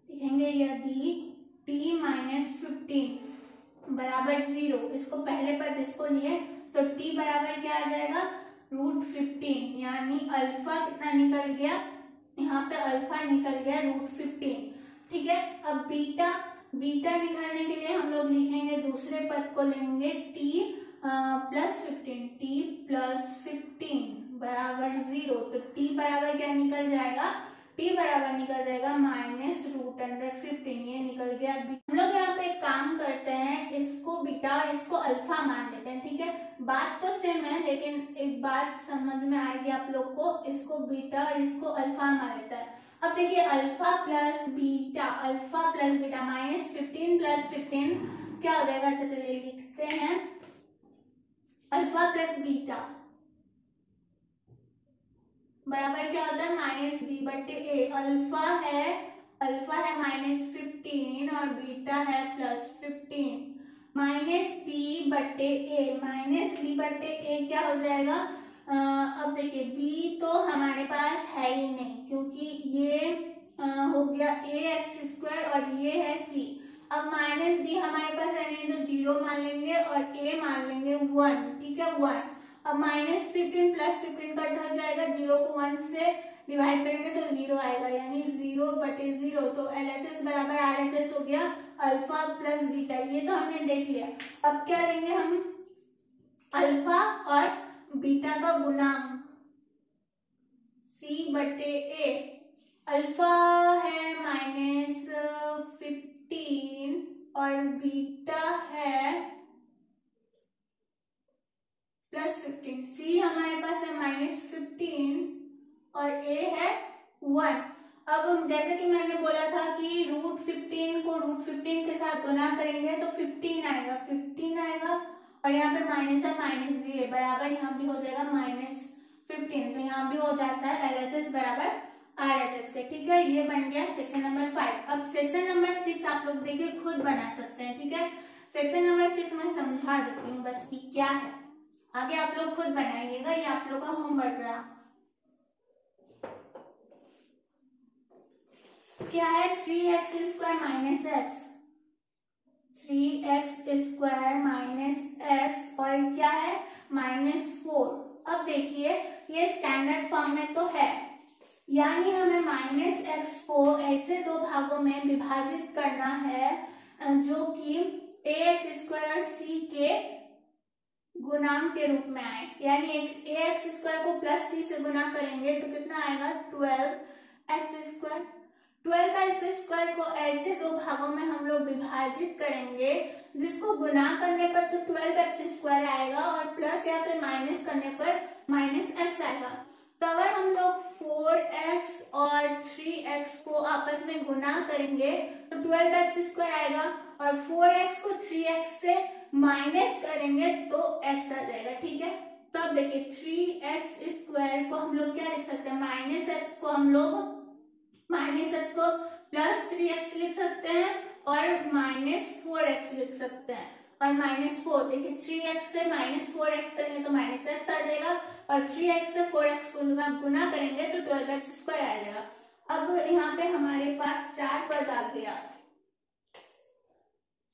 लिखेंगे यदि t माइनस फिफ्टीन बराबर ज़ीरो इसको पहले पद इसको लिए तो t बराबर क्या आ जाएगा? रूट फिफ्टीन यानी अल्फ़ा कितना निकल गया? यहाँ पे अल्फ़ा निकल गया रूट फिफ्टीन ठीक है, अब बीटा बीटा निकालने के लिए हम लोग लिखेंगे दूसरे पद को लेंगे t plus fifteen t plus fifteen बराबर ज़ीरो तो टी बराबर क्या निकल जाएगा? टी बराबर निकल जाएगा माइनस रूट अंडर फिफ्टीन ये निकल गया। हम लोग यहाँ पे काम करते हैं, इसको बीटा और इसको अल्फ़ा मान लेते हैं, ठीक है? बात तो सेम है, लेकिन एक बात समझ में आएगी आप लोग को, इसको बीटा और इसको अल्फ़ा मान लेता है। अब देखिए alpha plus beta alpha plus beta minus fifteen plus fifteen क्या हो जाएगा? अच्छा चलिए लिखते हैं। अल्फ़ा प्लस बीटा बराबर क्या होता है? माइनस बी बटे ए अल्फ़ा है अल्फ़ा है माइनस फिफ्टीन और बीटा है प्लस फिफ्टीन माइनस बी बटे ए माइनस बी बटे ए क्या हो जाएगा? अब देखिए बी तो हमारे पास है ही नहीं क्योंकि ये आ, हो गया ए एक्स स्क्वायर और ये है सी अब माइनस बी हमारे पास है नहीं तो ज़ीरो मान लेंगे और ए मान लेंगे वन ठीक है वन अब minus fifteen plus fifteen cut हो जाएगा ज़ीरो को वन से डिवाइड करेंगे तो ज़ीरो आएगा यानी ज़ीरो बटे ज़ीरो तो एल एच एस बराबर आर एच एस हो गया अल्फ़ा प्लस बीटा ये तो हमने देख लिया. अब क्या लेंगे हम? अल्फ़ा और बीटा का गुणांक सी बटे ए। अल्फ़ा है माइनस फिफ्टीन और बीटा है प्लस फिफ्टीन। सी हमारे पास है माइनस फिफ्टीन और ए है वन। अब जैसे कि मैंने बोला था कि रूट फिफ्टीन को रूट फिफ्टीन के साथ गुना करेंगे तो फिफ्टीन आएगा। फिफ्टीन आएगा और यहाँ पे माइनस है माइनस है, बराबर यहाँ भी हो जाएगा माइनस फिफ्टीन तो यहाँ भी हो जाता है एल एच एस बराबर आर एच एस के, ठीक है? ये बन गया सेक्शन नंबर फाइव अब सेक्शन नंबर सिक्स आप लोग देखिए, खुद बना सकते हैं, ठीक है? सेक्शन नंबर सिक्स मैं समझा देती हूँ बस की क्या है। आगे आप लोग खुद बनाइएगा, ये आप लोग का होमवर्क रहा। क्या है? Three x square minus x three x square minus x और क्या है? Minus four. अब देखिए, ये स्टैंडर्ड फॉर्म में तो है। यानी हमें माइनस एक्स को ऐसे दो भागों में विभाजित करना है जो कि ए एक्स स्क्वायर सी के गुणांक के रूप में आए। यानी ए एक्स स्क्वायर को प्लस सी से गुना करेंगे तो कितना आएगा? Twelve x square twelve x square को ऐसे दो भागों में हम लोग विभाजित करेंगे, जिसको गुना करने पर तो ट्वेल्व एक्स स्क्वायर आएगा और प्लस या फिर माइनस करने पर माइनस एक्स आएगा। तो अगर हम लोग फोर एक्स और थ्री एक्स को आपस में गुना करेंगे तो ट्वेल्व एक्स स्क्वायर आएगा और फोर एक्स को थ्री एक्स से माइनस करेंगे तो एक्स आ जाएगा, ठीक है? तो अब देखिए, थ्री एक्स स्क्वायर को हम लोग क्या लिख सकते हैं? माइनस एक्स को हम लोग माइनस एक्स को प्लस थ्री एक्स लिख सकते हैं और माइनस फोर एक्स लिख सकते हैं। और माइनस फोर देखिए थ्री एक्स से माइनस फोर एक्स करेंगे तो माइनस एक्स आ जाएगा और थ्री एक्स से फोर एक्स को गुना करेंगे तो ट्वेल्व एक्स स्क्वायर आ जाएगा। अब यहाँ पे हमारे पास चार पद आ गया।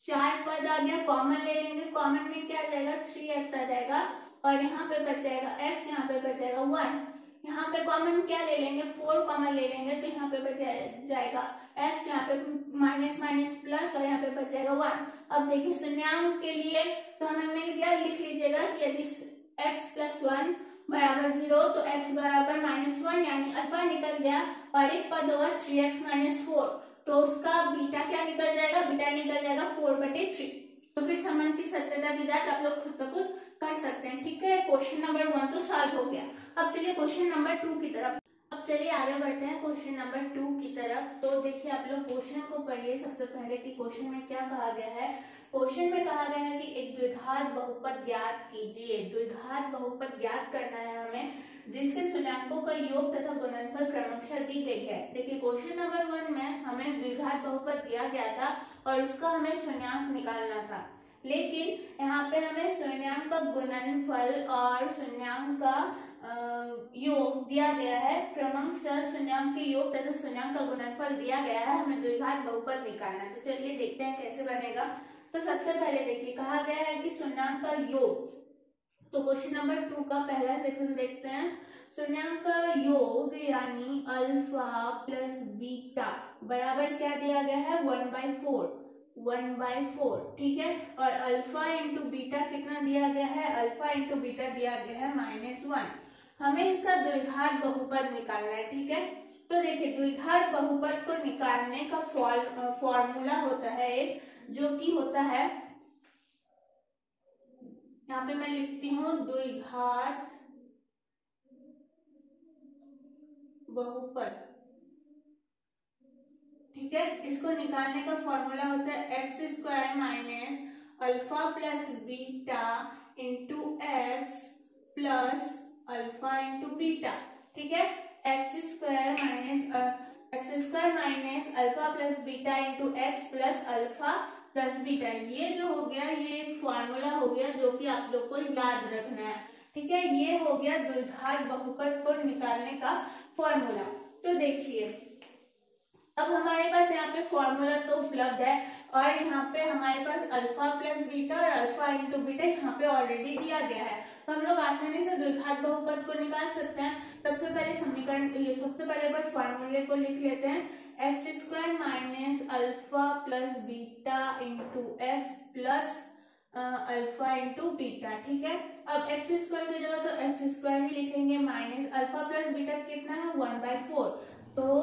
चार पद आ गया कॉमन ले लेंगे। कॉमन में क्या आ जाएगा? थ्री एक्स आ जाएगा और यहाँ पे बच जाएगा एक्स यहाँ पे बच जाएगा वन यहाँ पे कॉमन क्या ले लेंगे? फोर कॉमन ले लेंगे तो यहाँ पे बच जाएगा एक्स यहाँ पे माइनस माइनस प्लस और यहाँ पे बच जाएगा वन अब देखिए, शून्यांक के लिए तो हमने क्या लिख लीजिएगा कि यदि एक्स प्लस वन बराबर ज़ीरो तो एक्स बराबर माइनस वन यानी अल्फ़ा निकल गया और एक पद होगा थ्री एक्स माइनस फोर तो उसका बीटा क्या निकल जाएगा? बीटा निकल जाएगा फोर बटे थ्री तो फिर संबंध की सत्यता की जाँच आप लोग खुद ब खुद कर सकते हैं, ठीक है? क्वेश्चन नंबर वन तो सॉल्व हो गया। अब चलिए क्वेश्चन नंबर टू की तरफ़। अब चलिए आगे बढ़ते हैं क्वेश्चन नंबर टू की तरफ़। तो देखिए, आप लोग क्वेश्चन को पढ़िए। सबसे पहले कि क्वेश्चन में क्या कहा गया है? क्वेश्चन में कहा गया है कि एक द्विघात बहुपद ज्ञात कीजिए। द्विघात बहुपद ज्ञात करना है हमें, जिसके शून्यकों का योग तथा गुणनफल क्रमशः दी गई है। देखिए क्वेश्चन नंबर वन में हमें द्विघात बहुपद दिया गया था और उसका हमें शून्यक निकालना था। लेकिन यहाँ पे हमें शून्यांक का गुणनफल और शून्यांक का योग दिया गया है। क्रमशः शून्यांक के योग तथा शून्यांक का गुणनफल दिया गया है। हमें द्विघात बहुपद निकालना तो चलिए देखते हैं कैसे बनेगा। तो सबसे पहले देखिए, कहा गया है कि शून्यांक का योग। तो क्वेश्चन नंबर टू का पहला सेक्शन देखते हैं। शून्यांक का योग यानी अल्फ़ा प्लस बीटा बराबर क्या दिया गया है? One by four. One by four, ठीक है? और अल्फ़ा इंटू बीटा कितना दिया गया है? अल्फ़ा इंटू बीटा दिया गया है माइनस वन हमें इसका द्विघात बहुपद निकालना है, ठीक है? तो देखिए, द्विघात बहुपद को निकालने का फॉर्मूला होता है एक, जो कि होता है, यहाँ पे मैं लिखती हूँ, द्विघात बहुपद। ठीक है? इसको निकालने का फॉर्मूला होता है x square minus alpha plus beta into x plus alpha into beta ठीक है? X square minus x square minus alpha plus beta into x plus alpha plus beta ये जो हो गया, ये एक फॉर्मूला हो गया जो कि आप लोग को याद रखना है। ठीक है? ये हो गया द्विघात बहुपद को निकालने का फॉर्मूला तो देखिए अब हमारे पास यहाँ पे फॉर्मूला तो उपलब्ध है और यहाँ पे हमारे पास अल्फ़ा प्लस बीटा और अल्फ़ा इंटू बीटा यहाँ पे ऑलरेडी दिया गया है। तो हम लोग आसानी से द्विघात बहुपद को निकाल सकते हैं। सबसे पहले समीकरण सबसे पहले बार फॉर्मूले को लिख लेते हैं। X square minus alpha plus beta into x plus alpha into beta ठीक है? अब एक्स स्क्वायर की जगह तो एक्स स्क्वायर ही लिखेंगे। माइनस अल्फ़ा प्लस बीटा कितना है? वन बाई फोर तो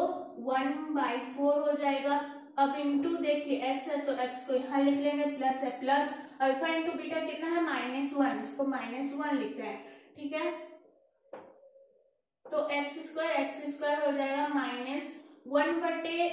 वन बाई फोर हो जाएगा। अब इंटू देखिए एक्स है तो एक्स को यहाँ लिख लेंगे प्लस है प्लस अल्फ़ा इंटू बीटा कितना है? माइनस वन इसको माइनस वन लिखते हैं। ठीक है? तो एक्स स्क्वायर एक्स स्क्वायर हो जाएगा माइनस वन बटे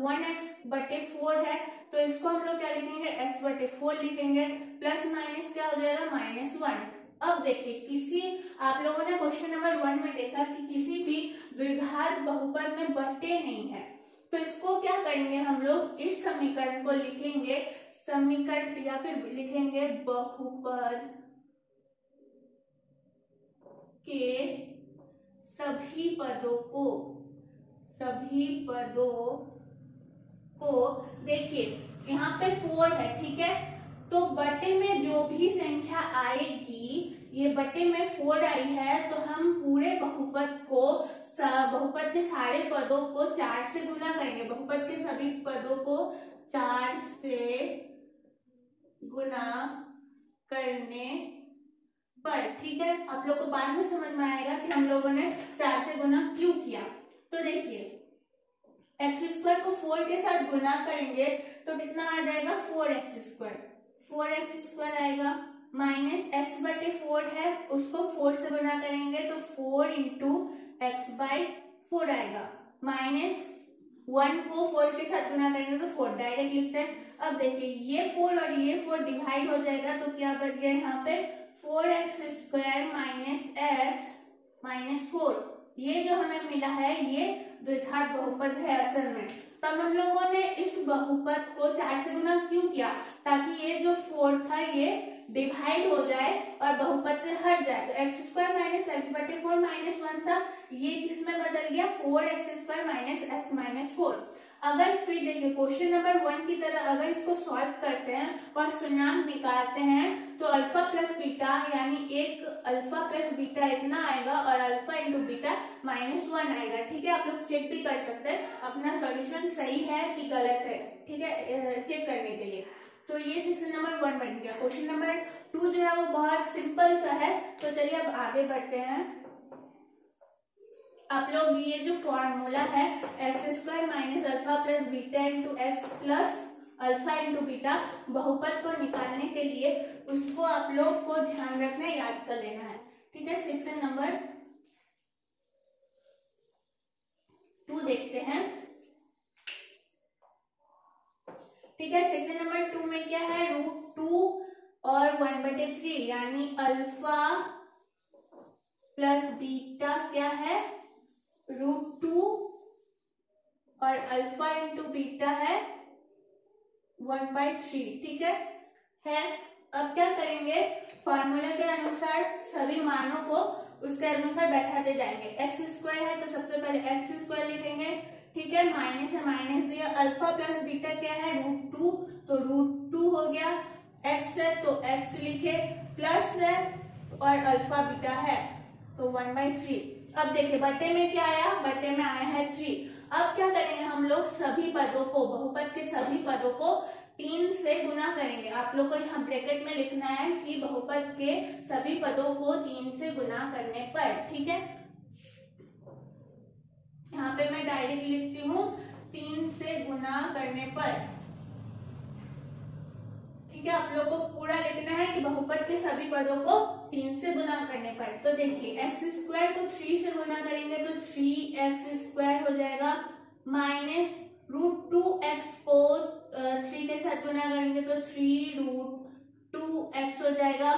वन एक्स बटे फोर है। तो इसको हम लोग क्या लिखेंगे? एक्स बटे फोर लिखेंगे। प्लस माइनस क्या हो जाएगा? माइनस वन अब देखिए, किसी, आप लोगों ने क्वेश्चन नंबर वन में देखा कि किसी भी द्विघात बहुपद में बटे नहीं है। तो इसको क्या करेंगे हम लोग? इस समीकरण को लिखेंगे, समीकरण या फिर लिखेंगे बहुपद के सभी पदों को, सभी पदों को, देखिए, यहाँ पे फोर है, ठीक है? तो बटे में जो भी संख्या आएगी, ये बटे में फोर आई है तो हम पूरे बहुपद को बहुपद के सारे पदों को चार से गुना करेंगे। बहुपद के सभी पदों को चार से गुना करने पर, ठीक है? आप लोग को बाद में समझ में आएगा कि हम लोगों ने चार से गुना क्यों किया। तो देखिए एक्स स्क्वायर को फोर के साथ गुना करेंगे तो कितना आ जाएगा? Four x square four x square आएगा, माइनस एक्स बटे फोर है, उसको फोर से गुना करेंगे तो four into x by four आएगा। माइनस वन को फोर के साथ गुना करेंगे तो फोर डायरेक्ट लिखते हैं। अब देखिए, ये फोर और ये फोर डिवाइड हो जाएगा तो क्या बच गया यहाँ पे? Four x square minus x minus four. ये जो हमें मिला है, ये द्विघात बहुपद है असल में। तब हम लोगों ने इस बहुपद को चार से गुना क्यों किया? ताकि ये जो फोर था ये डिवाइड हो जाए और बहुपद से हट जाए। तो एक्स स्क्वायर माइनस एक्स बटे फोर माइनस वन था, ये किसमें बदल गया? Four x square minus x minus four अगर फिर देखिए क्वेश्चन नंबर वन की तरह अगर इसको सॉल्व करते हैं और सुनाम निकालते हैं तो अल्फ़ा प्लस बीटा यानी एक अल्फ़ा प्लस बीटा इतना आएगा और alpha into beta minus one आएगा। ठीक है? आप लोग चेक भी कर सकते हैं। अपना सॉल्यूशन सही है कि गलत है। ठीक है? चेक करने के लिए। तो ये सेक्शन नंबर वन बन गया। क्वेश्चन नंबर टू जो है वो बहुत सिंपल सा है। तो चलिए अब आगे बढ़ते हैं। आप लोग ये जो फॉर्मूला है x square minus alpha plus beta into x plus alpha into beta बहुपद को निकालने के लिए उसको आप लोग को ध्यान रखना, याद कर लेना है। ठीक है सेक्शन नंबर टू देखते हैं। ठीक है सेक्शन नंबर टू में क्या है? रूट टू और वन बटे थ्री यानी अल्फ़ा प्लस बीटा क्या है? रूट टू और अल्फ़ा इंटू बीटा है वन बाई थ्री ठीक है? है? अब क्या करेंगे? फॉर्मूला के अनुसार सभी मानों को उसके अनुसार बैठाते जाएँगे। एक्स स्क्वायर है तो सबसे पहले एक्स स्क्वायर लिखेंगे। ठीक है, माइनस है, माइनस दिया। अल्फ़ा प्लस बीटा क्या है? Root two. तो रूट टू हो गया। एक्स है तो एक्स लिखे। प्लस है और अल्फ़ा बीटा है तो वन बाई थ्री। अब देखिए, बटे में क्या आया? बटे में आया है थ्री। अब क्या करेंगे? हम लोग सभी पदों को, बहुपद के सभी पदों को तीन से गुना करेंगे। आप लोग को यहाँ ब्रैकेट में लिखना है कि बहुपद के सभी पदों को तीन से गुना करने पर, ठीक है? यहाँ पे मैं डायरेक्ट लिखती हूँ, तीन से गुना करने पर। ठीक है, आप लोग को पूरा लिखना है कि बहुपद के सभी पदों को तीन से गुना करने पर। तो देखिए एक्स स्क्वायर को थ्री से गुना करेंगे तो थ्री एक्स स्क्वायर हो जाएगा माइनस रूट टू एक्स को थ्री के साथ गुना करेंगे तो थ्री रूट टू एक्स हो जाएगा।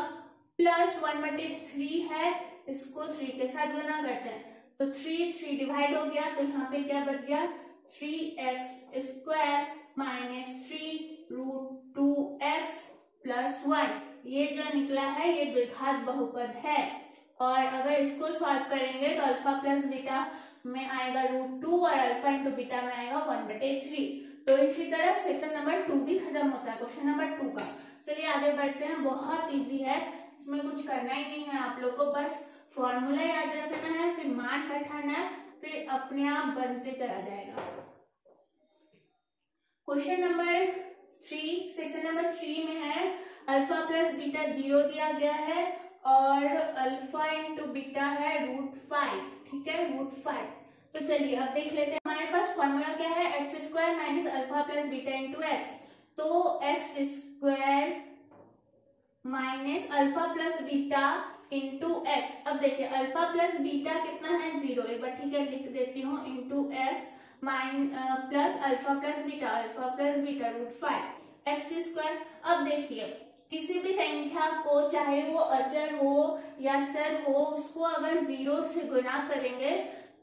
प्लस वन बटे थ्री है, इसको थ्री के साथ गुना करते हैं। तो थ्री थ्री डिवाइड हो गया तो यहाँ पे क्या बच गया? Three x square minus three root two x plus one ये जो निकला है, ये द्विघात बहुपद है। और अगर इसको सॉल्व करेंगे तो अल्फ़ा प्लस बीटा में आएगा रूट टू और अल्फ़ा इंटू बीटा में आएगा वन बटे थ्री तो इसी तरह सेक्शन नंबर टू भी खत्म होता है क्वेश्चन नंबर टू का। चलिए आगे बढ़ते हैं, बहुत इजी है। इसमें कुछ करना ही नहीं है आप लोग को, बस फॉर्मूला याद रखना है, फिर मान बैठाना है, फिर अपने आप बनते चला जाएगा। Question number three section number three में है अल्फ़ा प्लस बीटा ज़ीरो दिया गया है और अल्फ़ा इंटू बीटा है रूट फाइव ठीक है? रूट फाइव तो चलिए, अब देख लेते हैं हमारे पास फॉर्मूला क्या है? X square minus alpha plus beta into x तो x square minus alpha plus beta into x अब देखिए अल्फ़ा प्लस बीटा कितना है? ज़ीरो एक बार ठीक है, लिख देती हूँ into x minus plus alpha plus beta alpha plus beta root five x square अब देखिए, किसी भी संख्या को, चाहे वो अचर हो या चर हो, उसको अगर ज़ीरो से गुना करेंगे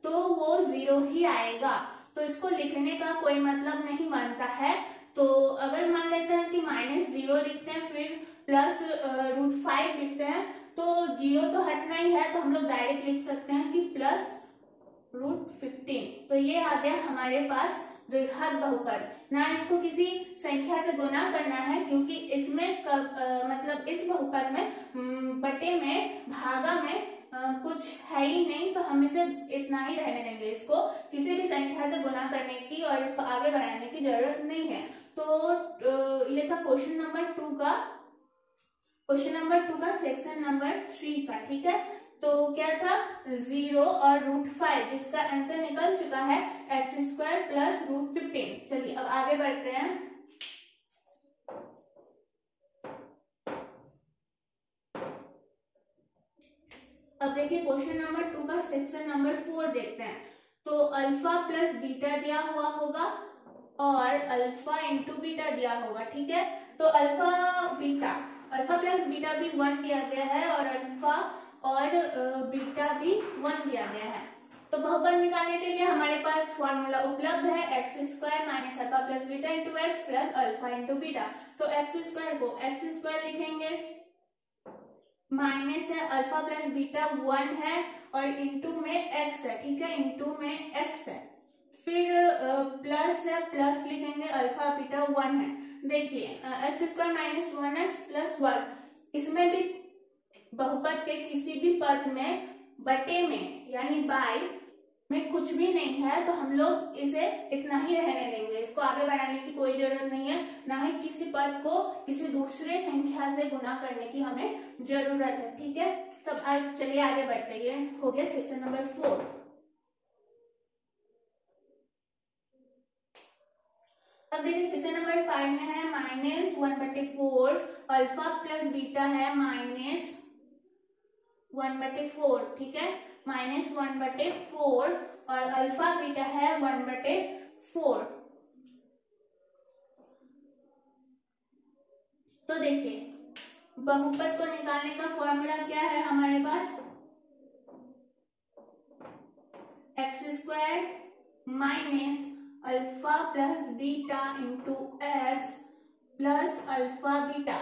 तो वो ज़ीरो ही आएगा। तो इसको लिखने का कोई मतलब नहीं मानता है। तो अगर मान लेते हैं कि माइनस ज़ीरो लिखते हैं, फिर प्लस रूट फाइव लिखते हैं तो ज़ीरो तो हटना ही है तो हम लोग डायरेक्ट लिख सकते हैं कि प्लस रूट फिफ्टीन तो ये आ गया हमारे पास द्विघात बहुपद. ना इसको किसी संख्या से गुना करना है क्योंकि इसमें मतलब इस बहुपद में बटे में भागा में आ, कुछ है ही नहीं तो हम इसे इतना ही रहने देंगे इसको किसी भी संख्या से गुना करने की और इसको आगे बढ़ाने की ज़रूरत नहीं है. तो ये था क्वेश्चन नंबर टू का क्वेश्चन नंबर टू का सेक्शन नंबर थ्री का, ठीक है? तो क्या था? ज़ीरो और रूट फाइव, जिसका आंसर निकल चुका है x square plus root fifteen. चलिए, अब आगे बढ़ते हैं। अब देखिए, क्वेश्चन नंबर टू का सेक्शन नंबर फोर देखते हैं। तो अल्फ़ा प्लस बीटा दिया हुआ होगा और अल्फ़ा इंटू बीटा दिया होगा, ठीक है? तो alpha beta alpha plus beta भी वन दिया गया है और अल्फ़ा और बीटा भी वन दिया गया है। तो बहुपद निकालने के लिए हमारे पास फॉर्मूला उपलब्ध है x square minus alpha plus beta into x plus alpha into beta तो एक्स स्क्वायर को एक्स स्क्वायर लिखेंगे। माइनस है अल्फ़ा प्लस बीटा वन है और इंटू में एक्स है, ठीक है? इंटू में एक्स है। फिर प्लस है प्लस लिखेंगे अल्फ़ा बीटा वन है। देखिए x square minus one x plus one इसमें भी बहुपद के किसी भी पद में, बटे में, यानी बाई में कुछ भी नहीं है तो हम लोग इसे इतना ही रहने देंगे। इसको आगे बढ़ाने की कोई ज़रूरत नहीं है। ना ही किसी पद को किसी दूसरे संख्या से गुना करने की हमें ज़रूरत है, ठीक है? तब आज चलिए आगे बढ़ते ये हो गया सेक्शन नंबर फोर अब देखिए सेक्शन नंबर फाइव में है माइनस वन बटे फोर अल्फ़ा प्लस बीटा है माइनस वन बटे फोर ठीक है? माइनस वन बटे फोर और अल्फ़ा बीटा है वन बटे फोर तो देखिए, बहुपद को निकालने का फॉर्मूला क्या है हमारे पास? X square minus alpha plus beta into x plus alpha beta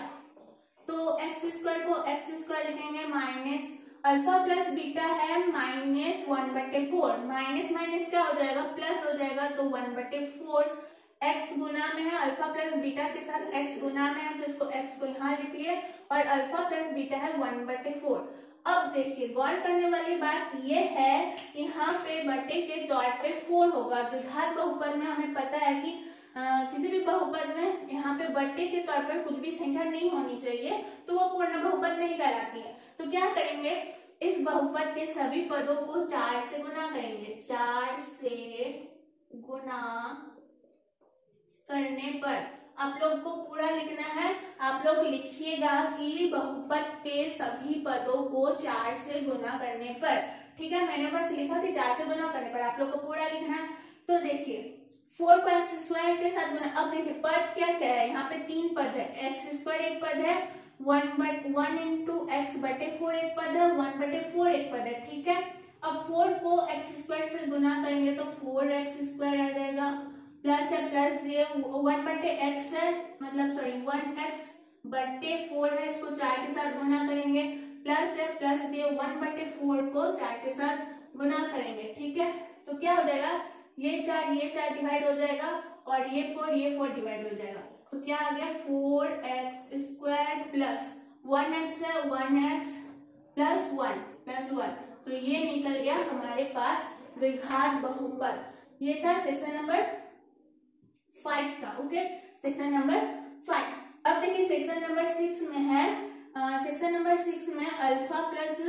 तो एक्स स्क्वायर को एक्स स्क्वायर लिखेंगे माइनस अल्फ़ा प्लस बीटा है माइनस वन बटे फोर माइनस माइनस क्या हो जाएगा? प्लस हो जाएगा तो वन बटे फोर एक्स गुना में है अल्फ़ा प्लस बीटा के साथ एक्स गुना में है तो इसको एक्स को यहाँ लिख लिए और अल्फ़ा प्लस बीटा है वन बटे फोर अब देखिए गौर करने वाली बात यह है कि यहाँ पे बटे के तौर पे फोर होगा। द्विघात बहुपद में हमें पता है कि आ, किसी भी बहुपद में यहाँ पे बटे के तौर पर कुछ भी संख्या नहीं होनी चाहिए तो वो पूर्ण बहुपद नहीं कहलाती है। तो क्या करेंगे? इस बहुपद के सभी पदों को चार से गुना करेंगे। चार से गुना करने पर आप लोग को पूरा लिखना है। आप लोग लिखिएगा कि बहुपद के सभी पदों को चार से गुना करने पर। ठीक है, मैंने बस लिखा कि चार से गुना करने पर आप लोग को पूरा लिखना है। तो देखिए फोर को एक्स स्क्वायर के साथ गुना अब देखिए, पद क्या क्या है? यहाँ पे तीन पद है। एक्स स्क्वायर एक पद है वन बट वन इंटू एक्स बटे फोर एक पद है वन बटे फोर एक पद है। ठीक है? अब फोर को एक्स स्क्वायर से गुना करेंगे तो फोर एक्स स्क्वायर आ जाएगा। प्लस है, प्लस दिए वन बटे एक्स है मतलब सॉरी वन एक्स बटे फोर है, इसको चार के साथ गुना करेंगे। प्लस है, प्लस दिए वन बटे फोर को चार के साथ गुना करेंगे, ठीक है? तो क्या हो जाएगा? ये चार ये चार डिवाइड हो जाएगा और ये फोर ये फोर डिवाइड हो जाएगा। तो क्या आ गया? Four x square plus one x है one x plus one plus one तो ये निकल गया हमारे पास द्विघात बहुपद। ये था सेक्शन नंबर फाइव का ओके सेक्शन नंबर फाइव अब देखिए सेक्शन नंबर सिक्स में है सेक्शन नंबर सिक्स में अल्फ़ा प्लस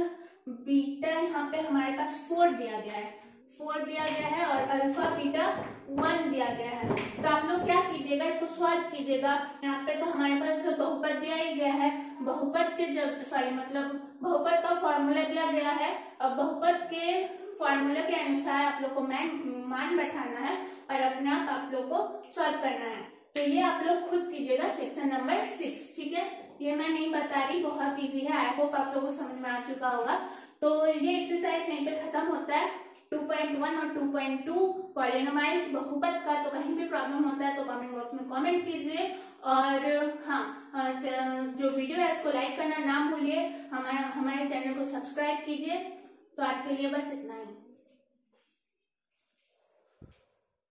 बीटा यहाँ पे हमारे पास फोर दिया गया है। फोर दिया गया है और अल्फ़ा बीटा वन दिया गया है। तो आप लोग क्या कीजिएगा, इसको सॉल्व कीजिएगा। यहाँ पे तो हमारे पास बहुपद दिया ही गया है। बहुपद के जग सॉरी मतलब बहुपद का फॉर्मूला दिया गया है। और बहुपद के फॉर्मूला के अनुसार आप लोग को मान मान बैठाना है। और अपने आप आप लोग को सॉल्व करना है। तो ये आप लोग खुद कीजिएगा सेक्शन नंबर सिक्स ठीक है? ये मैं नहीं बता रही, बहुत इजी है। आई होप आप लोगों को समझ में आ चुका होगा। तो ये एक्सरसाइज यहीं पे खत्म होता है। 2.1 और 2.2 पॉलिनोमाइज बहुपद का तो कहीं भी प्रॉब्लम होता है तो कमेंट बॉक्स में कमेंट कीजिए। और हाँ जो वीडियो है उसको लाइक करना ना भूलिए। हमारे हमारे चैनल को सब्सक्राइब कीजिए। तो आज के लिए बस इतना